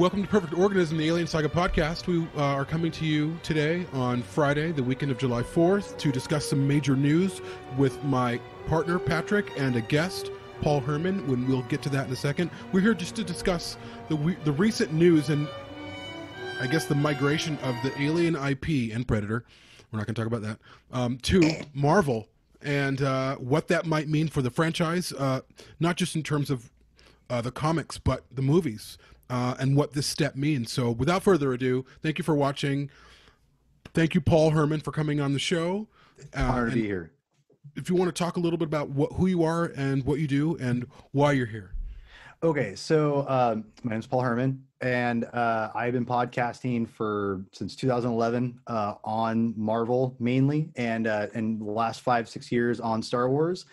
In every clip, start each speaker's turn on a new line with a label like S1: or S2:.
S1: Welcome to Perfect Organism, the Alien Saga podcast. We uh, are coming to you today on Friday, the weekend of July 4th, to discuss some major news with my partner Patrick and a guest, Paul Hermann. When we'll get to that in a second, we're here just to discuss the we- the recent news and I guess the migration of the Alien IP and Predator. We're not going to talk about that um, to Marvel and uh, what that might mean for the franchise, uh, not just in terms of uh, the comics, but the movies, uh, and what this step means. So, without further ado, thank you for watching. Thank you, Paul Hermann, for coming on the show. Uh,
S2: Honor to be here.
S1: If you want to talk a little bit about what, who you are and what you do and why you're here.
S2: Okay, so um, my name's Paul Hermann, and uh, I've been podcasting for since 2011 uh, on Marvel mainly, and uh, in the last five six years on Star Wars.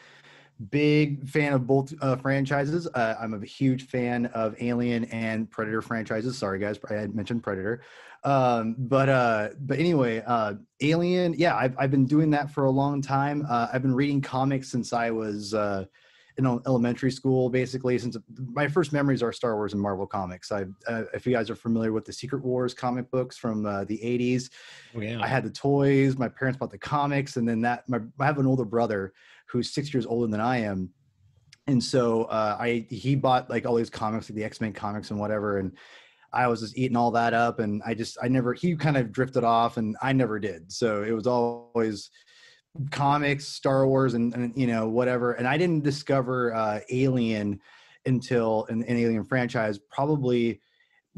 S2: Big fan of both uh, franchises. Uh, I'm a huge fan of Alien and Predator franchises. Sorry, guys, I had mentioned Predator, um, but uh, but anyway, uh, Alien. Yeah, I've I've been doing that for a long time. Uh, I've been reading comics since I was. Uh, in elementary school basically since my first memories are star wars and marvel comics i uh, if you guys are familiar with the secret wars comic books from uh, the 80s
S3: Oh, yeah.
S2: i had the toys my parents bought the comics and then that my, i have an older brother who's six years older than i am and so uh, i he bought like all these comics like the x-men comics and whatever and i was just eating all that up and i just i never he kind of drifted off and i never did so it was always comics, Star Wars, and, and you know whatever. And I didn't discover uh, Alien until an, an Alien franchise. Probably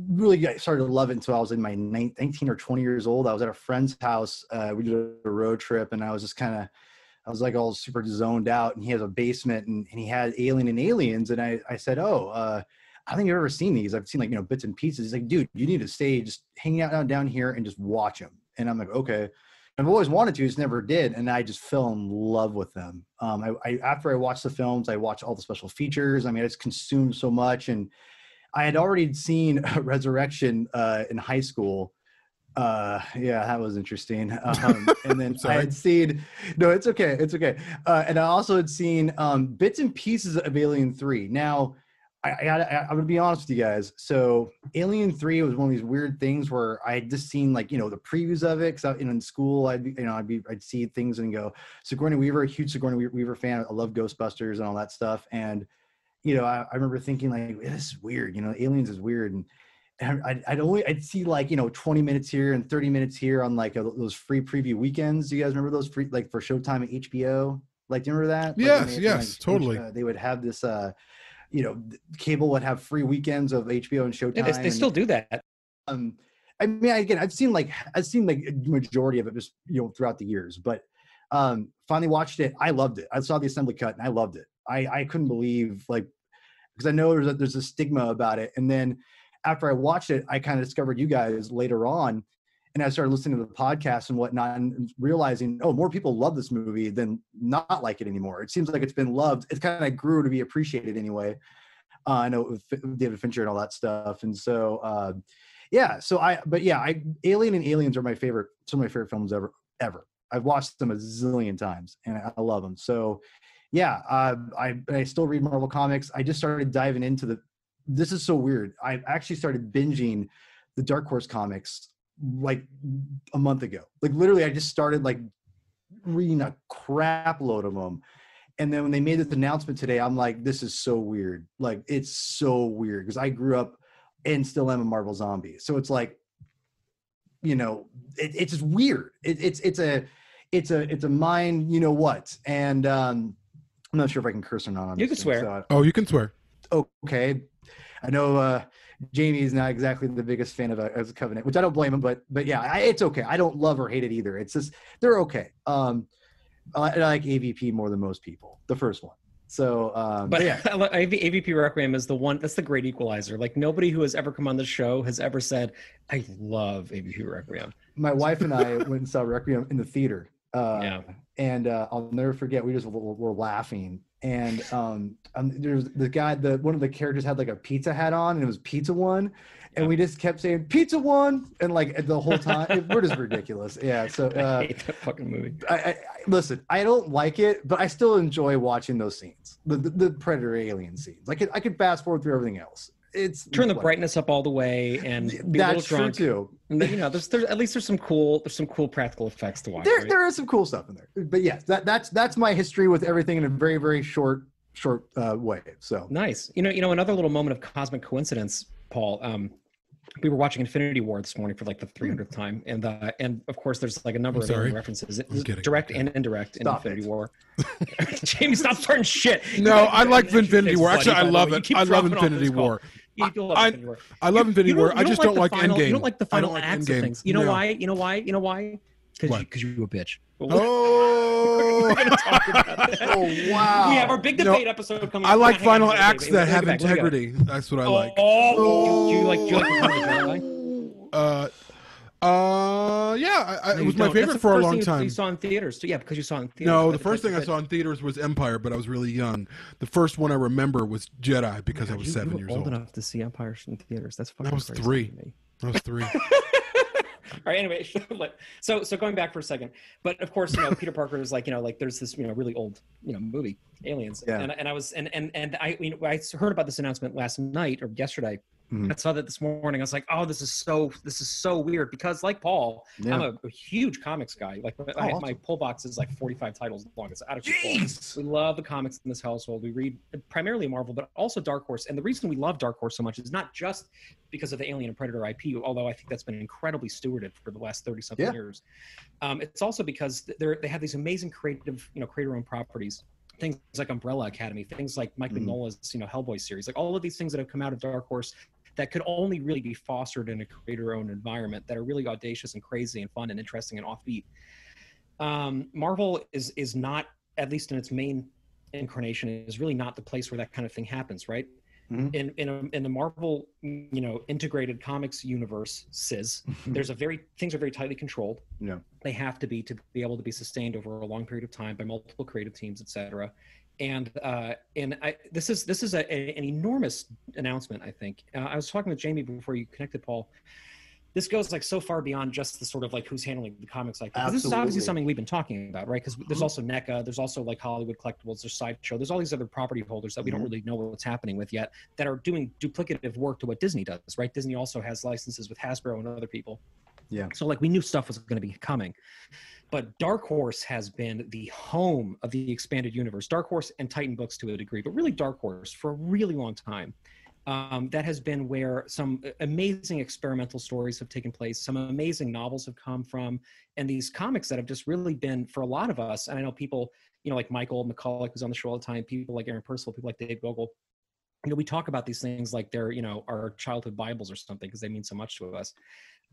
S2: really got, started to love it until I was in my 19 or 20 years old. I was at a friend's house. Uh, we did a road trip, and I was just kind of. I was like all super zoned out, and he has a basement, and, and he had Alien and Aliens, and I, I said, oh, uh, I don't think I've ever seen these. I've seen like you know bits and pieces. He's like, dude, you need to stay just hanging out down here and just watch them. And I'm like, okay. I've always wanted to, just never did, and I just fell in love with them. Um, I, I after I watched the films, I watched all the special features. I mean, I just consumed so much, and I had already seen Resurrection uh, in high school. Uh, yeah, that was interesting. Um, and then I had seen, no, it's okay, it's okay. Uh, and I also had seen um, bits and pieces of Alien Three. Now, I, I gotta, I, I'm gonna be honest with you guys. So, Alien Three was one of these weird things where I had just seen like you know the previews of it. Cause I, you know, in school, I'd be, you know I'd be I'd see things and go Sigourney Weaver, a huge Sigourney Weaver fan. I love Ghostbusters and all that stuff. And you know, I, I remember thinking like this is weird. You know, Aliens is weird. And I'd, I'd only I'd see like you know 20 minutes here and 30 minutes here on like a, those free preview weekends. Do you guys remember those free like for Showtime and HBO? Like, do you remember that? Like,
S1: Yes,
S2: they had,
S1: yes, totally.
S2: uh, they would have this. uh you know, cable would have free weekends of HBO and Showtime.
S3: Yeah, they, they
S2: and,
S3: still do that.
S2: um i mean again i've seen like i've seen like a majority of it just you know throughout the years but um finally watched it i loved it i saw the assembly cut and i loved it i i couldn't believe like because i know there's a, there's a stigma about it and then after i watched it i kind of discovered you guys later on and i started listening to the podcast and whatnot and realizing oh more people love this movie than not like it anymore it seems like it's been loved it kind of grew to be appreciated anyway uh, I know David Fincher and all that stuff, and so uh, yeah. So I, but yeah, I Alien and Aliens are my favorite. Some of my favorite films ever. Ever. I've watched them a zillion times, and I, I love them. So yeah, uh, I I still read Marvel comics. I just started diving into the. This is so weird. I actually started binging the Dark Horse comics like a month ago. Like literally, I just started like reading a crap load of them and then when they made this announcement today i'm like this is so weird like it's so weird because i grew up and still am a marvel zombie so it's like you know it, it's just weird it, it's it's a it's a it's a mind you know what and um i'm not sure if i can curse or not on
S3: You can
S2: thing,
S3: swear.
S2: so
S1: Oh, you can swear.
S2: Okay i know uh jaime is not exactly the biggest fan of a, as a covenant which i don't blame him but but yeah I, it's okay i don't love or hate it either it's just they're okay um I, I like avp more than most people the first one so um
S3: But
S2: but yeah
S3: AVP Requiem is the one that's the great equalizer. Like nobody who has ever come on the show has ever said, "I love AVP Requiem."
S2: my wife and I went and saw Requiem in the theater. Uh,
S3: Yeah.
S2: And uh, I'll never forget. We just were, were laughing, and um, um, there's the guy. The one of the characters had like a pizza hat on, and it was Pizza One, and we just kept saying Pizza One, and like the whole time it, we're just ridiculous. Yeah. So
S3: I
S2: uh,
S3: hate that fucking movie.
S2: I, I, I listen. I don't like it, but I still enjoy watching those scenes, the the, the Predator Alien scenes. I could I could fast forward through everything else. It's
S3: turn the
S2: what-
S3: brightness up all the way and be a little
S2: That's true
S3: drunk.
S2: too.
S3: And then, you know, there's, there's at least there's some cool there's some cool practical effects to watch.
S2: There,
S3: right?
S2: there is some cool stuff in there, but yes, that that's that's my history with everything in a very very short short uh, way. So
S3: Nice. You know, you know, another little moment of cosmic coincidence, Paul. Um, we were watching Infinity War this morning for like the 300th time, and uh, and of course, there's like a number
S1: I'm
S3: of references, direct and indirect in Infinity
S2: it.
S3: War. Jaime, stop starting shit.
S1: No, I like Infinity War. Actually, I love it. I love Infinity
S3: this call.
S1: War.
S3: You do love
S1: I-
S3: Infinity War.
S1: I love Infinity
S3: You
S1: War. I just
S3: don't
S1: like
S3: the final,
S1: Endgame.
S3: You don't like the final acts
S1: Endgame.
S3: of things. You know
S1: No.
S3: why? You know why? You know why? Because you, because you're a bitch.
S1: Oh,
S3: We're gonna talk about that.
S2: oh wow,
S3: We have our big
S1: No,
S3: debate episode coming.
S1: I like
S3: Hang
S1: final
S3: hang on, hang on,
S1: acts that have
S3: hang on, hang on.
S1: integrity. That's what I like.
S3: Oh, do you, do you like do you like the
S1: Uh, uh, yeah, I, I,
S3: No,
S1: it was my
S3: don't.
S1: favorite
S3: That's the
S1: for a long time.
S3: You saw in theaters, too. yeah, because you saw in theaters.
S1: No, the first thing I saw in theaters was Empire, but I was really young. The first one I remember was Jedi because I was
S3: you,
S1: seven
S3: you were
S1: years
S3: old
S1: old.
S3: enough to see Empire in theaters. That's fucking
S1: I was
S3: crazy
S1: three.
S3: to me.
S1: I was three.
S3: All right. Anyway, so so going back for a second, but of course, you know, Peter Parker is like, you know, like there's this, you know, really old, you know, movie, Aliens,
S2: Yeah.
S3: and and I was and and and I, you know, I heard about this announcement last night or yesterday.
S2: Mhm.
S3: I saw that this morning. I was like, oh, this is so this is so weird because like Paul,
S2: Yeah.
S3: I'm a, a huge comics guy. Like I,
S2: awesome.
S3: my pull box is like 45 titles long. It's out of control. We love the comics in this household. We read primarily Marvel, but also Dark Horse. And the reason we love Dark Horse so much is not just because of the Alien and Predator IP, although I think that's been incredibly stewarded for the last 30 something
S2: Yeah.
S3: years. Um, it's also because they're, they have these amazing creative, you know, creator owned properties. Things like Umbrella Academy, things like Mike
S2: Mhm.
S3: Mignola's, you know, Hellboy series, like all of these things that have come out of Dark Horse that could only really be fostered in a creator-owned environment that are really audacious and crazy and fun and interesting and offbeat. Um, Marvel is is not, at least in its main incarnation, is really not the place where that kind of thing happens, right?
S2: Mhm.
S3: In in, a, in the Marvel, you know, integrated comics universe, CIS, there's a very things are very tightly controlled.
S2: Yeah.
S3: They have to be to be able to be sustained over a long period of time by multiple creative teams, et cetera. And uh, and I, this is this is a, a- an enormous announcement. I think uh, I was talking with Jaime before you connected, Paul. This goes like so far beyond just the sort of like who's handling the comics like this. This is obviously something we've been talking about, right? Because there's
S2: Mhm.
S3: also NECA, there's also like Hollywood Collectibles, there's Sideshow, there's all these other property holders that we don't
S2: Mhm.
S3: really know what's happening with yet that are doing duplicative work to what Disney does, right? Disney also has licenses with Hasbro and other people.
S2: Yeah.
S3: So like we knew stuff was going to be coming. But Dark Horse has been the home of the expanded universe. Dark Horse and Titan Books to a degree, but really Dark Horse for a really long time. Um, that has been where some amazing experimental stories have taken place, some amazing novels have come from, and these comics that have just really been for a lot of us. And I know people, you know, like Michael McCulloch, who's on the show all the time, people like Aaron Percival, people like Dave Gogol. You know, we talk about these things like they're, you know, our childhood Bibles or something because they mean so much to us.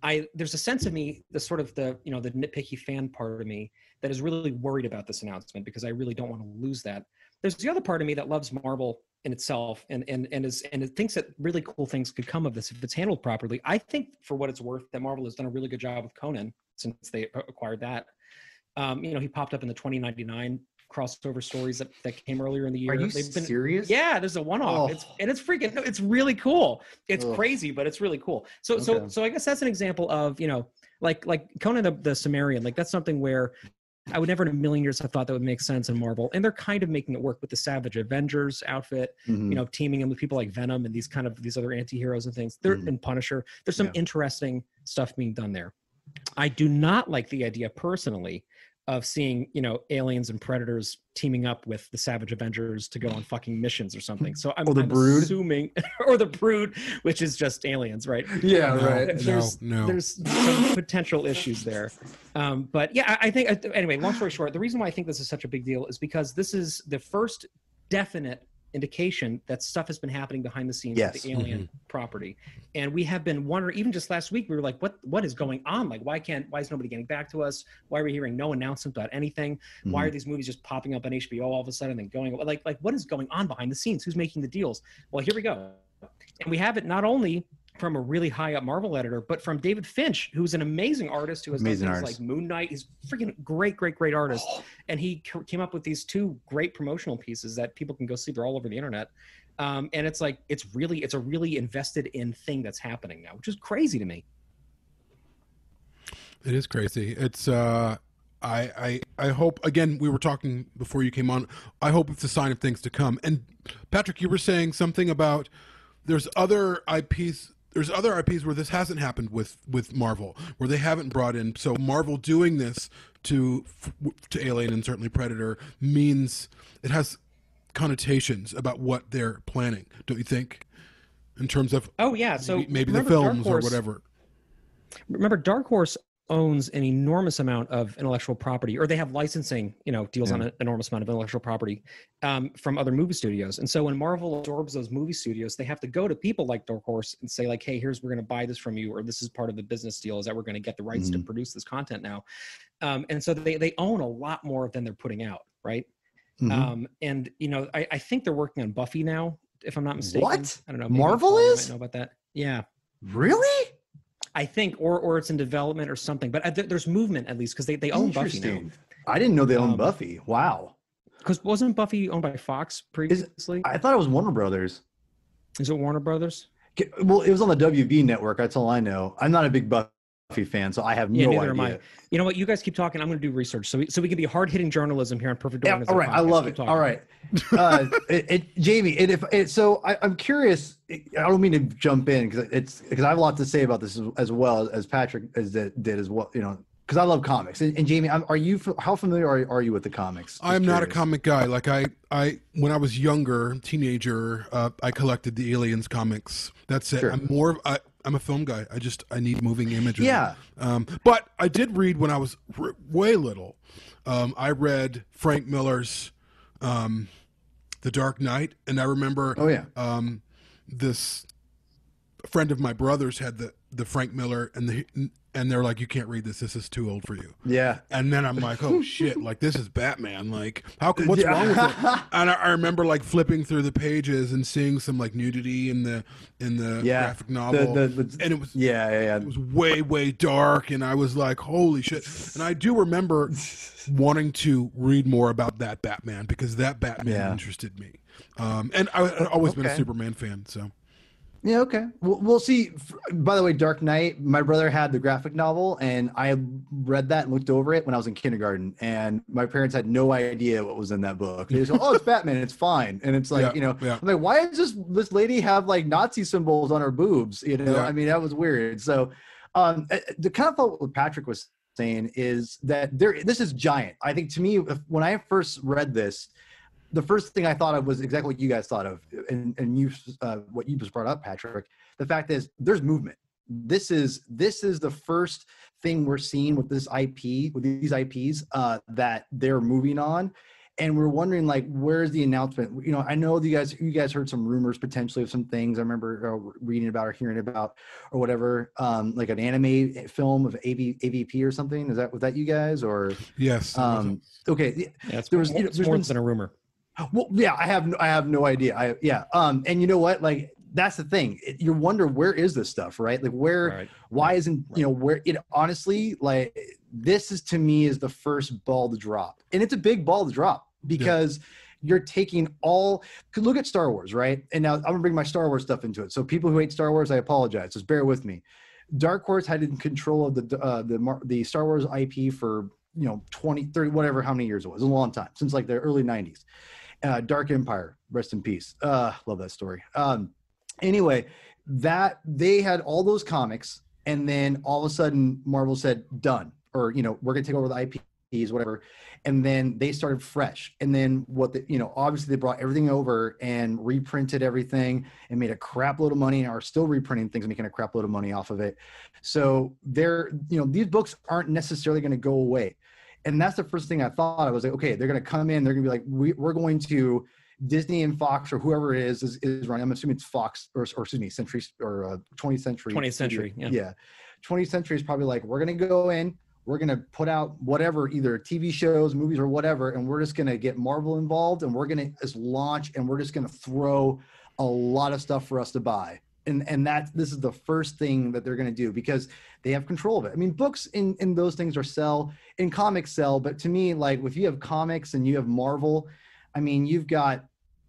S3: I there's a sense of me, the sort of the you know the nitpicky fan part of me that is really worried about this announcement because I really don't want to lose that. There's the other part of me that loves Marvel in itself and and and is and it thinks that really cool things could come of this if it's handled properly. I think for what it's worth that Marvel has done a really good job with Conan since they acquired that. Um, you know, he popped up in the 2099 crossover stories that, that came earlier in the year.
S2: Are you
S3: They've been
S2: serious?
S3: yeah, there's a one-off. It's
S2: Oh.
S3: and it's freaking no, it's really cool. It's
S2: Ugh.
S3: crazy, but it's really cool. So so
S2: Okay.
S3: so I guess that's an example of, you know, like like Conan the, the Cimmerian, like that's something where I would never in a million years have thought that would make sense in Marvel. And they're kind of making it work with the Savage Avengers outfit,
S2: Mhm.
S3: you know, teaming in with people like Venom and these kind of these other anti-heroes and things. They're
S2: Mhm.
S3: in Punisher. There's some
S2: Yeah.
S3: interesting stuff being done there. I do not like the idea personally of seeing, you know, aliens and predators teaming up with the Savage Avengers to go on fucking missions or something. So I'm,
S2: Or the
S3: I'm
S2: Brood.
S3: assuming, or the Brood, which is just aliens, right?
S2: yeah,
S1: No,
S2: right.
S1: no,
S3: There's-
S1: no.
S3: There's some potential issues there. Um, but yeah, I, I think, uh, anyway, long story short, the reason why I think this is such a big deal is because this is the first definite indication that stuff has been happening behind the scenes
S2: Yes.
S3: with the alien property. And we have been wondering even just last week we were like what what is going on? Like why can't why is nobody getting back to us? Why are we hearing no announcement about anything? Why
S2: Mm-hmm.
S3: are these movies just popping up on hbo all of a sudden and going like like what is going on behind the scenes? Who's making the deals? Well here we go. And we have it not only from a really high up Marvel editor, but from David Finch, who's an amazing artist who has
S2: Amazing
S3: done things
S2: artist.
S3: like Moon Knight. He's freaking great, great, great artist.
S2: Oh,
S3: And he c- came up with these two great promotional pieces that people can go see. They're all over the internet. Um, and it's like it's really it's a really invested in thing that's happening now, which is crazy to me.
S1: It is crazy. It's uh I I I hope again we were talking before you came on. I hope it's a sign of things to come. And Patrick, you were saying something about there's other IPs there's other IPs where this hasn't happened with with Marvel, where they haven't brought in. So Marvel doing this to to Alien and certainly Predator means it has connotations about what they're planning. Don't you think? In terms of
S3: oh yeah, so
S1: maybe, maybe the films or whatever.
S3: Remember, Dark Horse owns an enormous amount of intellectual property or they have licensing you know deals yeah. on an enormous amount of intellectual property um, from other movie studios. And so when marvel absorbs those movie studios they have to go to people like dark horse and say like hey here's we're going to buy this from you or this is part of the business deal is that we're going to get the rights mm-hmm. to produce this content now. Um, and so they, they own a lot more than they're putting out right? Mm-hmm. um, and you know I, I think they're working on buffy now if i'm not mistaken.
S2: What?
S3: I don't know
S2: marvel is I
S3: know about that. Yeah.
S2: Really
S3: I think, or or it's in development or something. But uh, there's movement at least because they, they own Buffy now.
S2: I didn't know they owned um, Buffy. Wow.
S3: Because wasn't Buffy owned by Fox previously?
S2: Is, I thought it was Warner Brothers.
S3: Is it Warner Brothers?
S2: Well, it was on the WB network. That's all I know. I'm not a big Buffy fan, so I have yeah, no neither idea. Am I.
S3: You know what? You guys keep talking. I'm going to do research, so we, so we can be hard hitting journalism here on Perfect
S2: Yeah, all right, I love it. All right, uh, it, it, Jaime. It, if it, so, I, am curious. I don't mean to jump in because it's because I have a lot to say about this as, as well as Patrick as did as well. You know, because I love comics. And, and Jaime, I'm, are you how familiar are, are you with the comics?
S1: Just I'm not a comic guy. Like I, I when I was younger, teenager, uh, I collected the Aliens comics. That's it. Sure. I'm more. I, I'm a film guy. I just I need moving images.
S2: Yeah.
S1: Um, but I did read when I was r- way little. Um, I read Frank Miller's um, The Dark Knight, and I remember.
S2: Oh yeah.
S1: Um, this friend of my brother's had the the Frank Miller and the and they're like, you can't read this. This is too old for you.
S2: Yeah.
S1: And then I'm like, oh shit, like this is Batman. Like, how? Could what's yeah. wrong with it? And I, I, remember like flipping through the pages and seeing some like nudity in the in the yeah. graphic novel, the, the, the, and it was
S2: yeah, yeah, yeah,
S1: it was way way dark, and I was like, holy shit. And I do remember wanting to read more about that Batman because that Batman yeah. interested me. Um, and I, have always okay. been a Superman fan, so.
S2: Yeah, okay. We'll, we'll see. By the way, Dark Knight, my brother had the graphic novel, and I read that and looked over it when I was in kindergarten. And my parents had no idea what was in that book. They just go, "Oh, it's Batman. It's fine." And it's like, yeah, you know, yeah. I'm like, why does this this lady have like Nazi symbols on her boobs? You know, yeah. I mean, that was weird. So, um, eh, the kind of thought what Patrick was saying is that there, this is giant. I think to me, when I first read this, the first thing I thought of was exactly what you guys thought of, and and you uh, what you just brought up, Patrick. The fact is, there's movement. This is this is the first thing we're seeing with this IP with these IPs uh, that they're moving on, and we're wondering like, where's the announcement? You know, I know you guys you guys heard some rumors potentially of some things. I remember uh, reading about or hearing about or whatever, um, like an anime film of AV, AVP or something. Is that was that you guys or
S1: yes?
S2: Um, okay,
S3: yeah, there was more, you know, there's more been, than a rumor.
S2: Well, yeah, I have I have no idea. I yeah. Um, and you know what? Like that's the thing. It, you wonder where is this stuff, right? Like where? Right. Why isn't right. you know where? It honestly like this is to me is the first ball to drop, and it's a big ball to drop because. Yeah. You're taking all. Look at Star Wars, right? And now I'm gonna bring my Star Wars stuff into it. So people who hate Star Wars, I apologize. Just bear with me. Dark Horse had in control of the uh, the the Star Wars IP for you know 20 30 whatever how many years it was a long time since like the early 90s uh, Dark Empire, rest in peace. Uh, love that story. Um, anyway, that they had all those comics, and then all of a sudden Marvel said done, or you know we're gonna take over the IPs, whatever, and then they started fresh. And then what the you know obviously they brought everything over and reprinted everything and made a crap load of money and are still reprinting things, making a crap load of money off of it. So they're you know these books aren't necessarily going to go away and that's the first thing I thought. I was like, okay, they're going to come in. They're going to be like, we, are going to Disney and Fox or whoever it is is, is running. I'm assuming it's Fox or, or excuse me, Century or uh, 20th Century.
S3: 20th Century, yeah.
S2: Yeah, 20th Century is probably like, we're going to go in. We're going to put out whatever, either TV shows, movies, or whatever, and we're just going to get Marvel involved, and we're going to just launch, and we're just going to throw a lot of stuff for us to buy and and that this is the first thing that they're going to do because they have control of it. I mean, books in in those things are sell in comics sell, but to me, like if you have comics and you have Marvel, I mean, you've got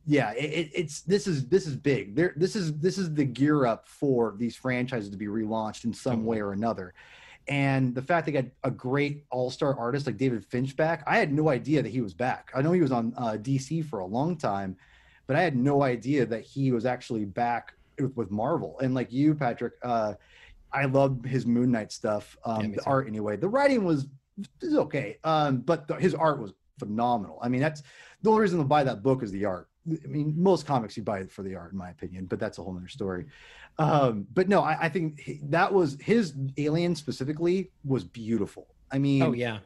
S2: yeah, it, it's this is this is big. There, this is this is the gear up for these franchises to be relaunched in some way or another. And the fact they got a great all-star artist like David Finch back, I had no idea that he was back. I know he was on uh, DC for a long time, but I had no idea that he was actually back with, with Marvel. And like you, Patrick, uh, I love his Moon Knight stuff. Um,
S3: Yeah,
S2: the
S3: too.
S2: art anyway. The writing was is okay, um, but the, his art was phenomenal. I mean, that's the only reason to buy that book is the art. I mean, most comics you buy it for the art, in my opinion, but that's a whole other story. Um, but no, I, I think he- that was his Alien specifically was beautiful. I mean,
S3: Oh yeah,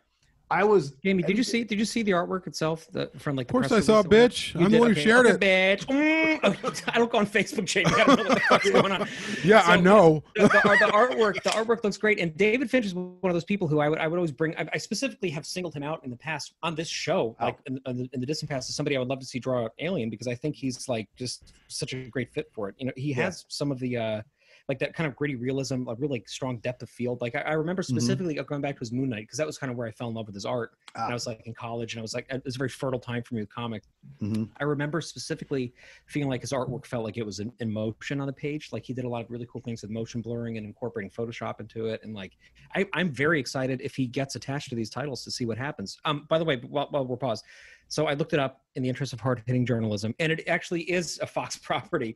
S2: I was
S3: Jaime, did you see? Did you see the artwork itself? The, from like
S1: Of course
S3: the
S1: I saw it,
S3: release that went out?
S1: bitch.
S3: You
S1: I'm the
S3: did?
S1: one who
S3: Okay,
S1: shared
S3: okay,
S1: it.
S3: Bitch. Mm. Oh, I don't go on Facebook, Jaime. I don't know what the fuck's going on.
S1: Yeah, I know.
S3: the, the, the artwork, the artwork looks great, and David Finch is one of those people who I would I would always bring. I, I specifically have singled him out in the past on this show,
S2: Oh.
S3: like in, in, the, in the distant past, as somebody I would love to see draw Alien because I think he's like just such a great fit for it. You know, he
S2: Yeah.
S3: has some of the. uh like that kind of gritty realism, a really strong depth of field. Like I, I remember
S2: Mm-hmm.
S3: specifically going back to his Moon Knight because that was kind of where I fell in love with his art.
S2: Ah.
S3: And I was like in college, and I was like, it was a very fertile time for me with comic.
S2: Mhm.
S3: I remember specifically feeling like his artwork felt like it was in, in motion on the page. Like he did a lot of really cool things with motion blurring and incorporating Photoshop into it. And like, I, I'm very excited if he gets attached to these titles to see what happens. Um, by the way, while, while we're paused, so I looked it up in the interest of hard hitting journalism, and it actually is a Fox property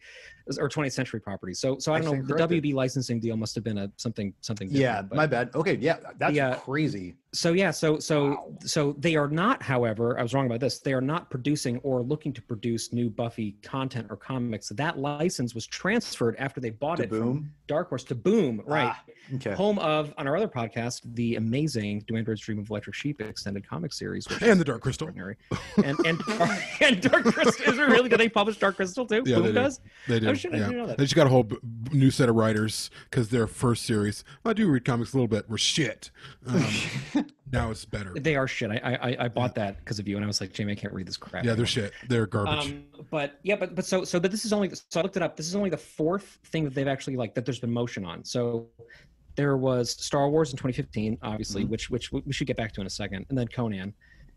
S3: or 20th Century property. So, so I
S2: I
S3: don't know. The
S2: corrected.
S3: WB licensing deal must have been a something something.
S2: yeah,
S3: but-
S2: my bad. Okay, yeah, that's
S3: Yeah.
S2: crazy.
S3: so yeah so so
S2: Wow.
S3: so they are not however i was wrong about this they are not producing or looking to produce new buffy content or comics that license was transferred after they bought
S2: To
S3: it from dark horse to boom right
S2: Ah, okay.
S3: home of on our other podcast the amazing do androids dream of electric sheep extended comic series which
S1: And the Dark Crystal.
S3: and and and dark crystal is it really do they publish dark crystal too
S1: Yeah,
S3: boom
S1: they do.
S3: does
S1: They do.
S3: Oh, shit, I
S1: yeah.
S3: didn't know that.
S1: They just got a whole b- new set of writers because their first series, I do read comics a little bit, were shit. Um, now it's better.
S3: they are shit i i, I bought that because of you and i was like jaime i can't read this crap
S1: Yeah, they're shit. They're garbage.
S3: Um, but yeah, but but so so but this is only so I looked it up. This is only the fourth thing that they've actually like that there's been motion on. So there was Star Wars in 2015, obviously,
S2: Mhm.
S3: which which we should get back to in a second, and then Conan,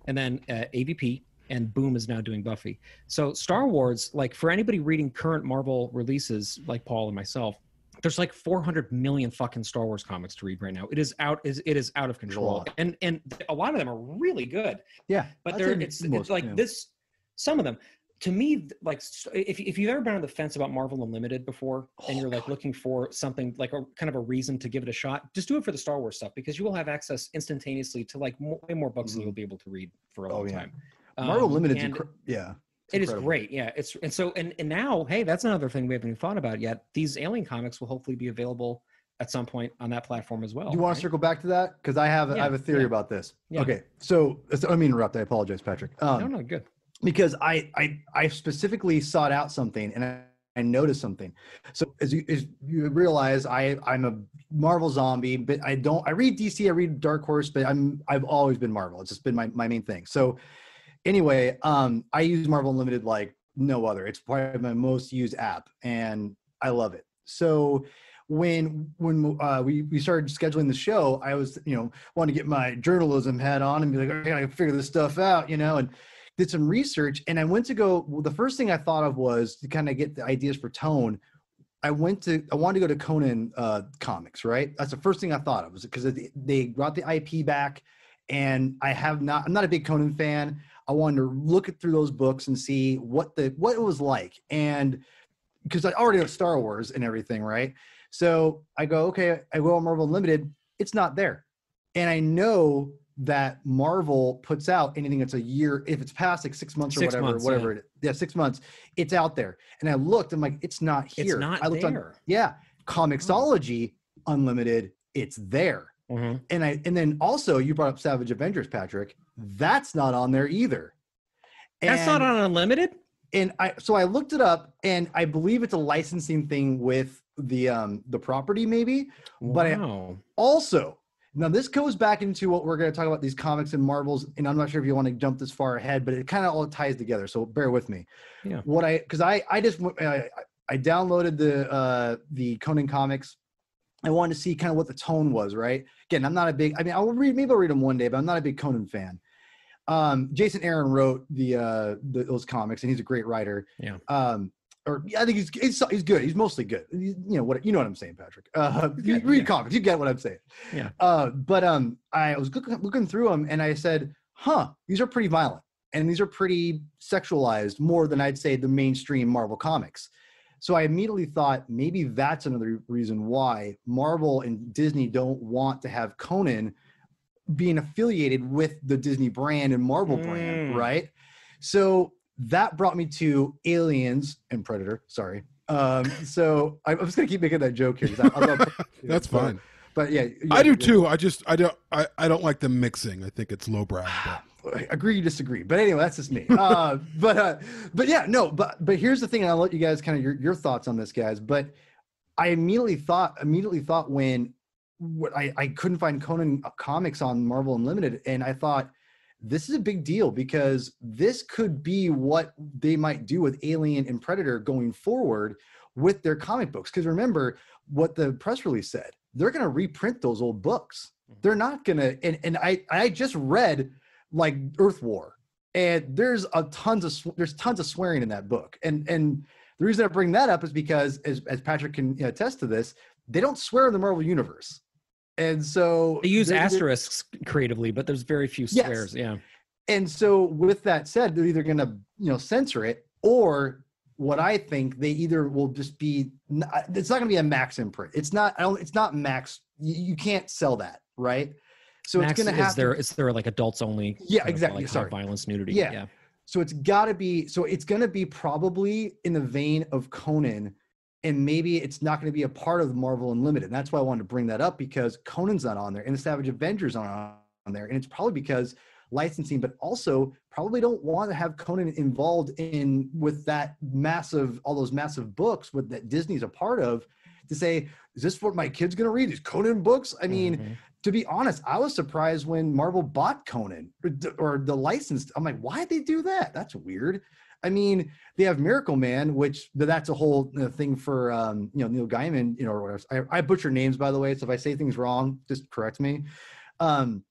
S3: and then uh, AVP, and Boom is now doing Buffy. So Star Wars, like for anybody reading current Marvel releases, like Paul and myself. There's like 400 million fucking Star Wars comics to read right now. It is out. Is it is out of control, and and a lot of them are really good
S2: yeah,
S3: but there it's, it's like
S2: yeah.
S3: this some of them to me like if, if you've ever been on the fence about marvel unlimited before and
S2: Oh,
S3: you're like
S2: God.
S3: looking for something like a kind of a reason to give it a shot just do it for the star wars stuff because you will have access instantaneously to like mo- way more books than
S2: Mhm.
S3: you'll be able to read for a
S2: Oh,
S3: long
S2: yeah.
S3: time
S2: Marvel
S3: Um,
S2: Limited. yeah,
S3: it is
S2: incredible.
S3: great yeah it's and so and, and now hey that's another thing we haven't even thought about yet these alien comics will hopefully be available at some point on that platform as well
S2: Do you want
S3: right?
S2: to circle back to that? Because I have I have a theory
S3: yeah.
S2: about this.
S3: Yeah.
S2: Okay, so I mean interrupt. I apologize, Patrick. Um,
S3: no no good
S2: because I, I I specifically sought out something and I, I noticed something. So as you as you realize, I I'm a Marvel zombie, but I don't I read DC, I read Dark Horse, but I'm I've always been Marvel. It's just been my, my main thing. So anyway, um I use Marvel Unlimited like no other. It's probably my most used app and I love it. So when when uh, we we started scheduling the show, I was you know wanting to get my journalism hat on and be like, okay, I gotta figure this stuff out, you know, and did some research. And I went to go. Well, the first thing I thought of was to kind of get the ideas for tone. I went to I wanted to go to Conan uh, comics, right? That's the first thing I thought of was because they brought the IP back, and I have not. I'm not a big Conan fan. I wanted to look at through those books and see what the what it was like, and because I already have Star Wars and everything, right? So I go, okay, I go on Marvel Unlimited. It's not there, and I know that Marvel puts out anything that's a year, if it's past like six months or
S3: Six
S2: whatever,
S3: months,
S2: whatever it is. Yeah, six months, it's out there. And I looked, I'm like, it's not here.
S3: it's not
S2: I looked
S3: there
S2: on, yeah, Comixology Unlimited, it's there.
S3: Mhm.
S2: And I and then also you brought up Savage Avengers, Patrick. That's not on there either.
S3: And, that's not on unlimited
S2: and I so I looked it up and I believe it's a licensing thing with the um the property maybe. Wow. But I- Also, now this goes back into what we're going to talk about these comics and Marvels and I'm not sure if you want to jump this far ahead, but it kind of all ties together. So bear with me.
S3: Yeah.
S2: What I cuz I I just I downloaded the uh the Conan comics. I wanted to see kind of what the tone was, right? Again, I'm not a big I mean I'll read maybe I'll read them one day, but I'm not a big Conan fan. Um Jason Aaron wrote the uh the, those comics and he's a great writer.
S3: Yeah.
S2: Um or yeah, I think he's, he's he's good. He's mostly good. He's- you know what you know what I'm saying, Patrick. Uh,
S3: good,
S2: read
S3: yeah.
S2: comics, you get what I'm saying.
S3: Yeah.
S2: Uh, but um, I was looking, looking through them, and I said, "Huh, these are pretty violent, and these are pretty sexualized more than I'd say the mainstream Marvel comics." So I immediately thought maybe that's another reason why Marvel and Disney don't want to have Conan being affiliated with the Disney brand and Marvel brand,
S3: Mm.
S2: right? So that brought me to Aliens and Predator. Sorry. Um, so I, I'm just gonna keep making that joke here. I, I love,
S1: That's
S2: so-
S1: fine.
S2: But yeah,
S1: I do
S2: yeah.
S1: too. I just I don't I, I don't like the mixing. I think it's lowbrow. But
S2: agree disagree but anyway that's just me uh but uh but yeah no but but here's the thing and i'll let you guys kind of your, your thoughts on this guys but i immediately thought immediately thought when what i i couldn't find conan comics on marvel unlimited and i thought this is a big deal because this could be what they might do with alien and predator going forward with their comic books. Because remember what the press release said they're going to reprint those old books. Mm-hmm. They're not going to and, and i i just read like Earth War, and there's a tons of there's tons of swearing in that book, and and the reason I bring that up is because as as Patrick can attest to this, they don't swear in the Marvel universe, and so
S3: They use asterisks creatively, but there's very few
S2: Yes.
S3: Yeah.
S2: and so with that said, they're either going to you know censor it or what I think they either will just be it's not going to be a max imprint. It's not I don't it's not max. You, can't sell that, right? So
S3: Max
S2: it's going to
S3: is
S2: have
S3: there.
S2: to
S3: It's there like adults only.
S2: Yeah, exactly,
S3: Like
S2: sorry.
S3: violence, nudity.
S2: Yeah.
S3: Yeah.
S2: So it's got to be. So it's going to be probably in the vein of Conan, and maybe it's not going to be a part of Marvel Unlimited. And that's why I wanted to bring that up because Conan's not on there, and the Savage Avengers aren't on there, and it's probably because licensing, but also probably don't want to have Conan involved in with that massive, all those massive books with that Disney's a part of. To say, is this what my kid's going to read? These Conan books? I mean,
S3: Mhm.
S2: to be honest, I was surprised when Marvel bought Conan or, or the license. I'm like, why'd they do that? That's weird. I mean, they have Miracle Man, which that's a whole uh, thing for um, you know Neil Gaiman, you know, or whatever. I, I butcher names by the way, so if I say things wrong, just correct me. Um,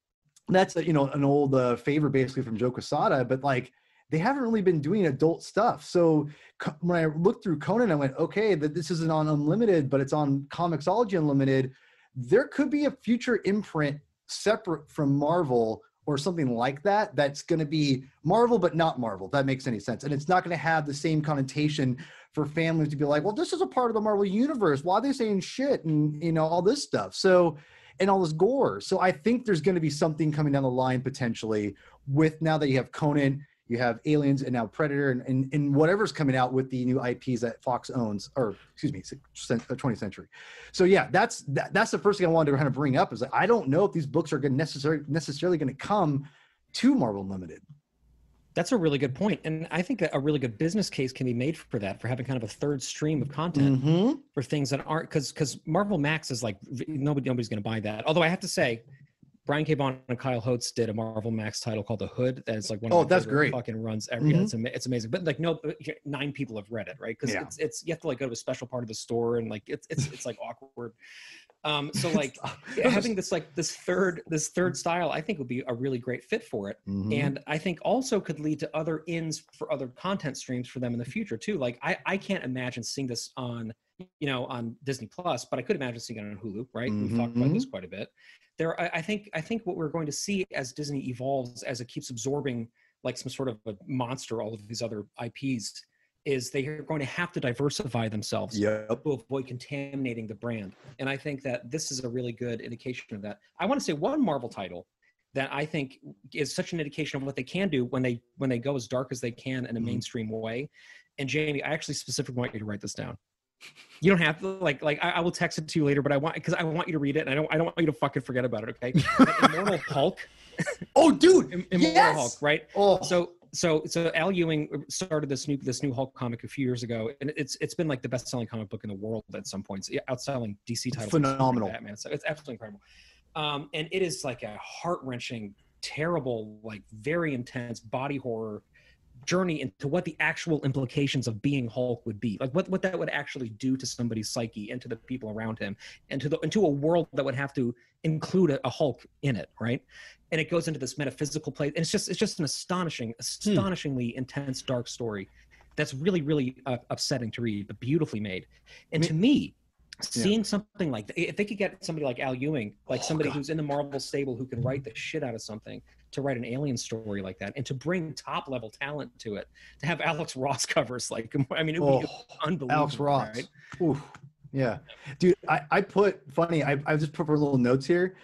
S2: that's a, you know an old uh, favor basically from Joe Quesada, but like they haven't really been doing adult stuff. So when I looked through Conan, I went, okay, that this isn't on Unlimited, but it's on Comixology Unlimited. There could be a future imprint separate from Marvel or something like that. That's going to be Marvel, but not Marvel. That makes any sense. And it's not going to have the same connotation for families to be like, well, this is a part of the Marvel universe. Why are they saying shit and you know all this stuff? So and all this gore. So I think there's going to be something coming down the line potentially with now that you have Conan, you have Aliens, and now Predator, and, and, and whatever's coming out with the new IPs that Fox owns, or excuse me, uh, 20th Century. So yeah, that's that, that's the first thing I wanted to kind of bring up is that I don't know if these books are going necessarily necessarily going to come to Marvel Limited.
S3: That's a really good point, and I think that a really good business case can be made for that, for having kind of a third stream of content
S2: Mm-hmm.
S3: for things that aren't because because Marvel Max is like nobody nobody's going to buy that. Although I have to say, Brian K. Vaughan and Kyle Hotz did a Marvel Max title called The Hood. That is like one of
S2: Oh, that's great.
S3: Fucking runs every. Yeah,
S2: Mhm.
S3: it's ama- it's amazing. But like no, nine people have read it, right? Because
S2: Yeah.
S3: it's it's you have to like go to a special part of the store and like it's it's it's like awkward. Um, so like having this like this third this third style, I think would be a really great fit for it
S2: Mhm.
S3: and i think also could lead to other ins for other content streams for them in the future too like i i can't imagine seeing this on you know on disney plus but i could imagine seeing it on hulu right we've talked about this quite a bit there I, I think i think what we're going to see as disney evolves as it keeps absorbing like some sort of a monster all of these other ips is they are going to have to diversify themselves
S2: Yep.
S3: to avoid contaminating the brand. And I think that this is a really good indication of that. I want to say one Marvel title that I think is such an indication of what they can do when they when they go as dark as they can in a
S2: Mhm.
S3: mainstream way. And Jaime, I actually specifically want you to write this down. You don't have to like like I, I will text it to you later, but I want because I want you to read it and I don't I don't want you to fucking forget about it. Okay, Immortal Hulk,
S2: Oh, dude.
S3: Im- Immortal
S2: yes.
S3: Hulk, right?
S2: Oh,
S3: so so so Al Ewing started this new this new Hulk comic a few years ago, and it's it's been like the best selling comic book in the world at some points, yeah, outselling DC titles. like
S2: phenomenal.
S3: Batman. So it's absolutely incredible, um, and it is like a heart wrenching, terrible, like very intense body horror journey into what the actual implications of being Hulk would be, like what what that would actually do to somebody's psyche and to the people around him, and to the into a world that would have to include a, a Hulk in it, right? and it goes into this metaphysical place and it's just it's just an astonishing astonishingly intense dark story that's really really uh, upsetting to read but beautifully made and to me seeing something like that if they could get somebody like al ewing like
S2: Oh,
S3: somebody
S2: God.
S3: who's in the marvel stable who can write the shit out of something to write an alien story like that and to bring top level talent to it. To have Alex Ross covers like I mean it would be
S2: Oh,
S3: unbelievable.
S2: Alex Ross.
S3: right?
S2: Oof. Yeah, dude. I, I put funny. I, I just put for little notes here.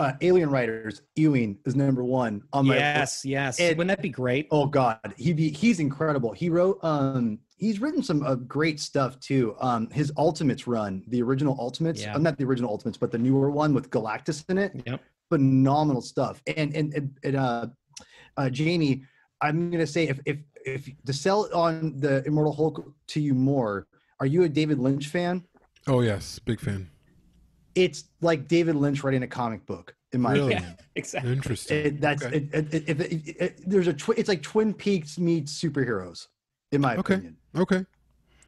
S2: Uh, Alien Writers. Ewing is number one on my.
S3: Yes, yes.
S2: And-
S3: Wouldn't that be great?
S2: Oh God, he be he's incredible. He wrote um he's written some uh, great stuff too. Um, his Ultimates run, the original Ultimates,
S3: Yeah.
S2: uh, not the original Ultimates, but the newer one with Galactus in it.
S3: Yep.
S2: Phenomenal stuff. And and and, and uh, uh, Jaime, I'm gonna say if if if to sell on the Immortal Hulk to you more, are you a David Lynch fan?
S1: Oh yes, big fan.
S2: It's like David Lynch writing a comic book, in my
S1: Really?
S2: opinion.
S3: Exactly.
S1: Interesting.
S2: It, that's
S1: Okay.
S2: it, it, it, it, it, it- there's a twi- it's like Twin Peaks meets superheroes, in my
S1: Okay.
S2: opinion.
S1: Okay.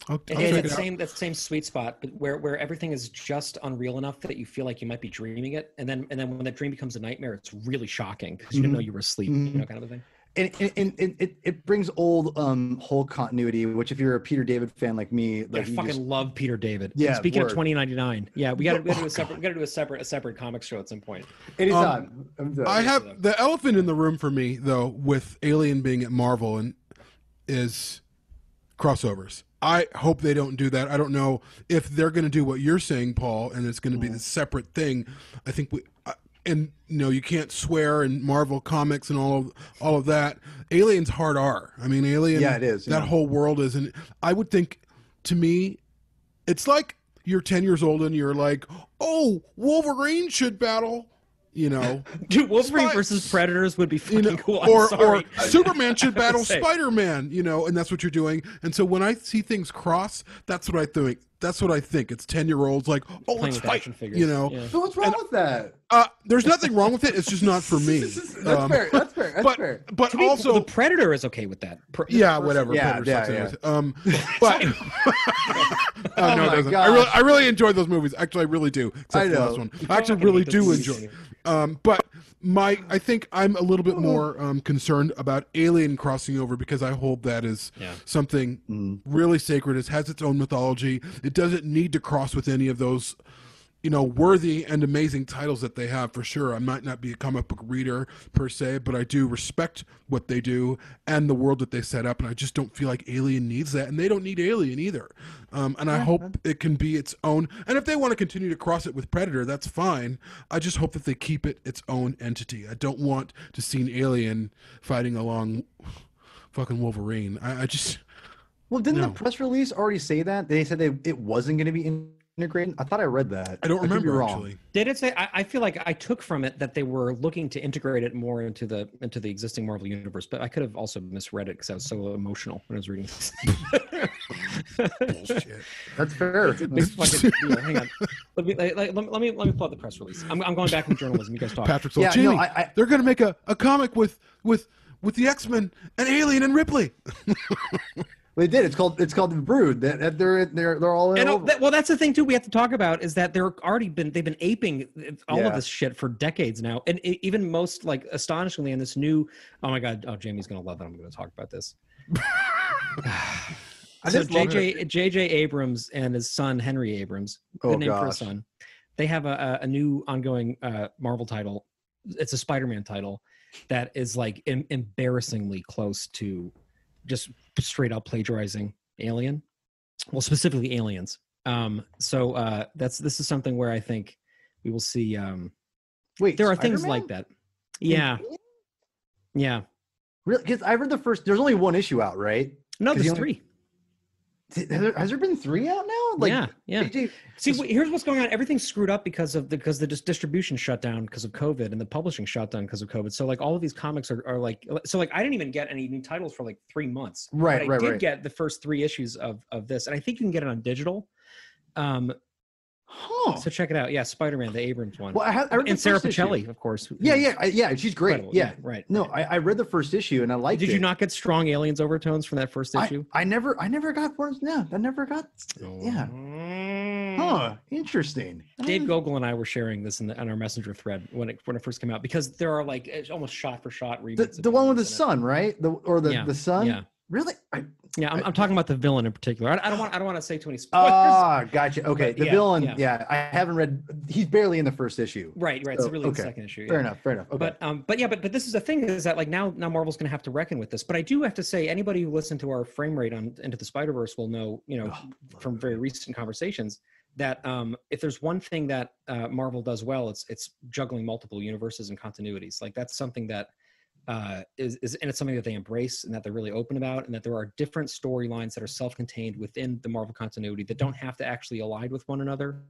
S1: I'll, I'll
S3: And that
S1: it
S3: same that same sweet spot, but where where everything is just unreal enough that you feel like you might be dreaming it, and then and then when that dream becomes a nightmare, it's really shocking because you didn't
S2: Mhm.
S3: know you were asleep, you
S2: Mhm.
S3: know, kind of a thing.
S2: And, and, and, and it, it brings old um Hulk continuity, which if you're a Peter David fan like me,
S3: I
S2: like you
S3: fucking
S2: just-
S3: love Peter David.
S2: Yeah,
S3: Speaking
S2: word.
S3: of 2099, yeah, we got to we got to do
S2: Oh,
S3: a separate we got to do a separate a separate comic show at some point.
S2: anytime.
S1: Um,
S2: I'm done.
S1: I have the elephant in the room for me though, with Alien being at Marvel and is crossovers. I hope they don't do that. I don't know if they're going to do what you're saying, Paul, and it's going to be the separate thing. I think we. uh, And you know you can't swear in Marvel comics and all of all of that. Aliens hard R. I mean, Alien.
S2: Yeah, it is,
S1: That
S2: yeah.
S1: whole world is, and I would think, to me, it's like you're 10 years old and you're like, oh, Wolverine should battle. You know,
S3: Dude, Wolverine
S1: Spy-
S3: versus Predators would be
S1: you
S3: fucking
S1: know,
S3: cool. I'm
S1: or
S3: sorry.
S1: or Superman should battle Spider Man, you know, and that's what you're doing. And so when I see things cross, that's what I think. That's what I think. It's ten year olds like, oh,
S3: playing
S1: let's fight.
S3: figures.
S1: You know,
S3: Yeah.
S2: So what's wrong with that?
S1: uh, there's nothing wrong with it. It's just not for me.
S2: That's
S1: Um,
S2: fair. That's fair. That's
S1: but
S2: fair.
S1: but
S3: me,
S1: also,
S3: the Predator is okay with that. Pr-
S1: yeah, whatever.
S2: Yeah,
S1: Predator
S2: yeah, yeah.
S1: anyways. Um, but
S2: Oh
S1: uh, no,
S2: my
S1: it doesn't. I really, I really enjoyed those movies. Actually, I really do. Except
S2: I
S1: for the last one. I actually really do
S3: movies.
S1: enjoy. Um, but my, I think I'm a little bit more um, concerned about Alien crossing over because I hold that as
S3: Yeah.
S1: something
S2: Mm.
S1: really sacred. It has its own mythology. It doesn't need to cross with any of those, you know, worthy and amazing titles that they have for sure. I might not be a comic book reader per se, but I do respect what they do and the world that they set up. And I just don't feel like Alien needs that, and they don't need Alien either. Um, and I hope it can be its own. And if they want to continue to cross it with Predator, that's fine. I just hope that they keep it its own entity. I don't want to see an Alien fighting along fucking Wolverine. I, I just.
S2: Well, didn't
S1: No.
S2: the press release already say that? They said they, it wasn't going to be integrated. I thought I read that.
S1: I don't
S2: could be
S1: remember
S2: wrong.
S1: actually.
S3: Did it say? I, I feel like I took from it that they were looking to integrate it more into the into the existing Marvel universe, but I could have also misread it because I was so emotional when I was reading this.
S1: Bullshit.
S2: That's fair.
S3: Big fucking deal. Hang on. Let me let, let, let me let me pull out the press release. I'm, I'm going back in journalism. You guys talk.
S1: Patrick's like,
S2: Yeah,
S1: Jaime,
S2: no, I- I-
S1: they're gonna make a, a comic with with with the X Men and Alien and Ripley.
S2: They did. It's called it's called the Brood. That they're they're they're all in.
S3: And uh, that, well, that's the thing too. We have to talk about is that they're already been they've been aping all
S2: Yeah.
S3: of this shit for decades now, and e- even most like astonishingly in this new. Oh my god! Oh, Jaime's gonna love that. I'm gonna talk about this.
S2: I
S3: so JJ JJ Abrams and his son Henry Abrams,
S2: Oh,
S3: good name for a son. They have a, a a new ongoing uh, Marvel title. It's a Spider-Man title that is like em- embarrassingly close to just straight up plagiarizing Alien. Well, specifically Aliens. Um, so uh, that's this is something where I think we will see. Um,
S2: Wait,
S3: there are things like that. Yeah, yeah.
S2: Really? Because I read the first. There's only one issue out, right?
S3: No, there's
S2: only-
S3: three.
S2: Has there, has there been three out now? Like,
S3: yeah, yeah. See, here's what's going on. Everything's screwed up because of the because the dis- distribution shut down because of COVID and the publishing shut down because of COVID. So like all of these comics are, are like so like I didn't even get any new titles for like three months.
S2: Right,
S3: But I
S2: right,
S3: did
S2: right.
S3: get the first three issues of of this, and I think you can get it on digital. Um,
S2: Huh.
S3: so check it out. Yeah, Spider Man, the Abrams one,
S2: Well, I, ha- I read
S3: and Sarah
S2: first issue.
S3: Of course.
S2: Yeah, yeah, I, yeah. She's great.
S3: incredible.
S2: Yeah.
S3: right.
S2: No, I, I read the first issue and I liked it.
S3: Did
S2: it.
S3: you not get strong aliens overtones from that first issue?
S2: I never, I never got words. Yeah, I never got. Yeah. Huh. Interesting.
S3: Mm. Dave Gogol and I were sharing this in, the, on our messenger thread when it when it first came out because there are like almost shot for shot
S2: The, the one with the
S3: in it.
S2: sun, right? The or the
S3: Yeah,
S2: the sun.
S3: Yeah,
S2: Really? I,
S3: Yeah, I'm, I'm talking about the villain in particular. I, I don't want I don't want to say too many spoilers.
S2: Ah, gotcha. Okay, the
S3: yeah,
S2: villain.
S3: yeah.
S2: Yeah. I haven't read. He's barely in the first issue.
S3: right, right.
S2: so,
S3: it's really
S2: okay.
S3: the second issue.
S2: Fair enough. Fair enough. Okay.
S3: But um, but yeah, but but this is the thing is that like now now Marvel's going to have to reckon with this. But I do have to say, anybody who listened to our frame rate on Into the Spider Verse will know, you know,
S2: Oh,
S3: from very recent conversations that um, if there's one thing that uh, Marvel does well, it's it's juggling multiple universes and continuities. Like that's something that uh, is, is and it's something that they embrace and that they're really open about, and that there are different storylines that are self-contained within the Marvel continuity that don't have to actually align with one another,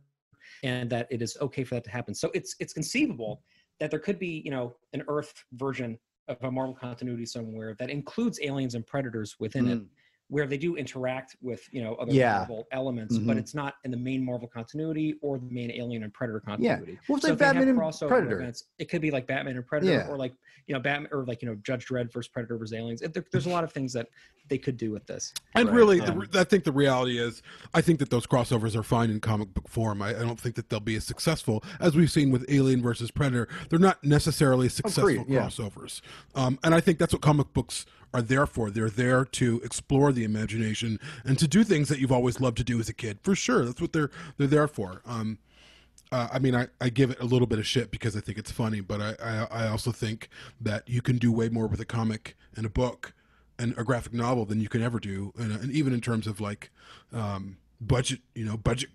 S3: and that it is okay for that to happen. So it's it's conceivable that there could be you know an Earth version of a Marvel continuity somewhere that includes aliens and predators within it
S2: Mm,
S3: where they do interact with you know other
S2: Yeah.
S3: Marvel elements, but
S2: Mhm.
S3: it's not in the main Marvel continuity or the main Alien and Predator continuity.
S2: Yeah.
S3: continuity.
S2: Well, it's
S3: So
S2: like
S3: if they have
S2: Batman and Predator.
S3: events, it could be like Batman and Predator,
S2: Yeah.
S3: or like you know Batman, or like you know Judge Dredd versus Predator versus Aliens. It- there- there's a lot of things that they could do with this.
S1: And
S2: Right,
S1: really,
S3: um,
S1: the, I think the reality is, I think that those crossovers are fine in comic book form. I, I don't think that they'll be as successful as we've seen with Alien versus Predator. They're not necessarily successful
S2: Agreed, yeah.
S1: crossovers, um, and I think that's what comic books are there for. They're there to explore the imagination and to do things that you've always loved to do as a kid. For sure, that's what they're they're there for. Um, uh, I mean, I, I give it a little bit of shit because I think it's funny, but I, I, I also think that you can do way more with a comic and a book and a graphic novel than you can ever do. And, and even in terms of like um, budget, you know, budget,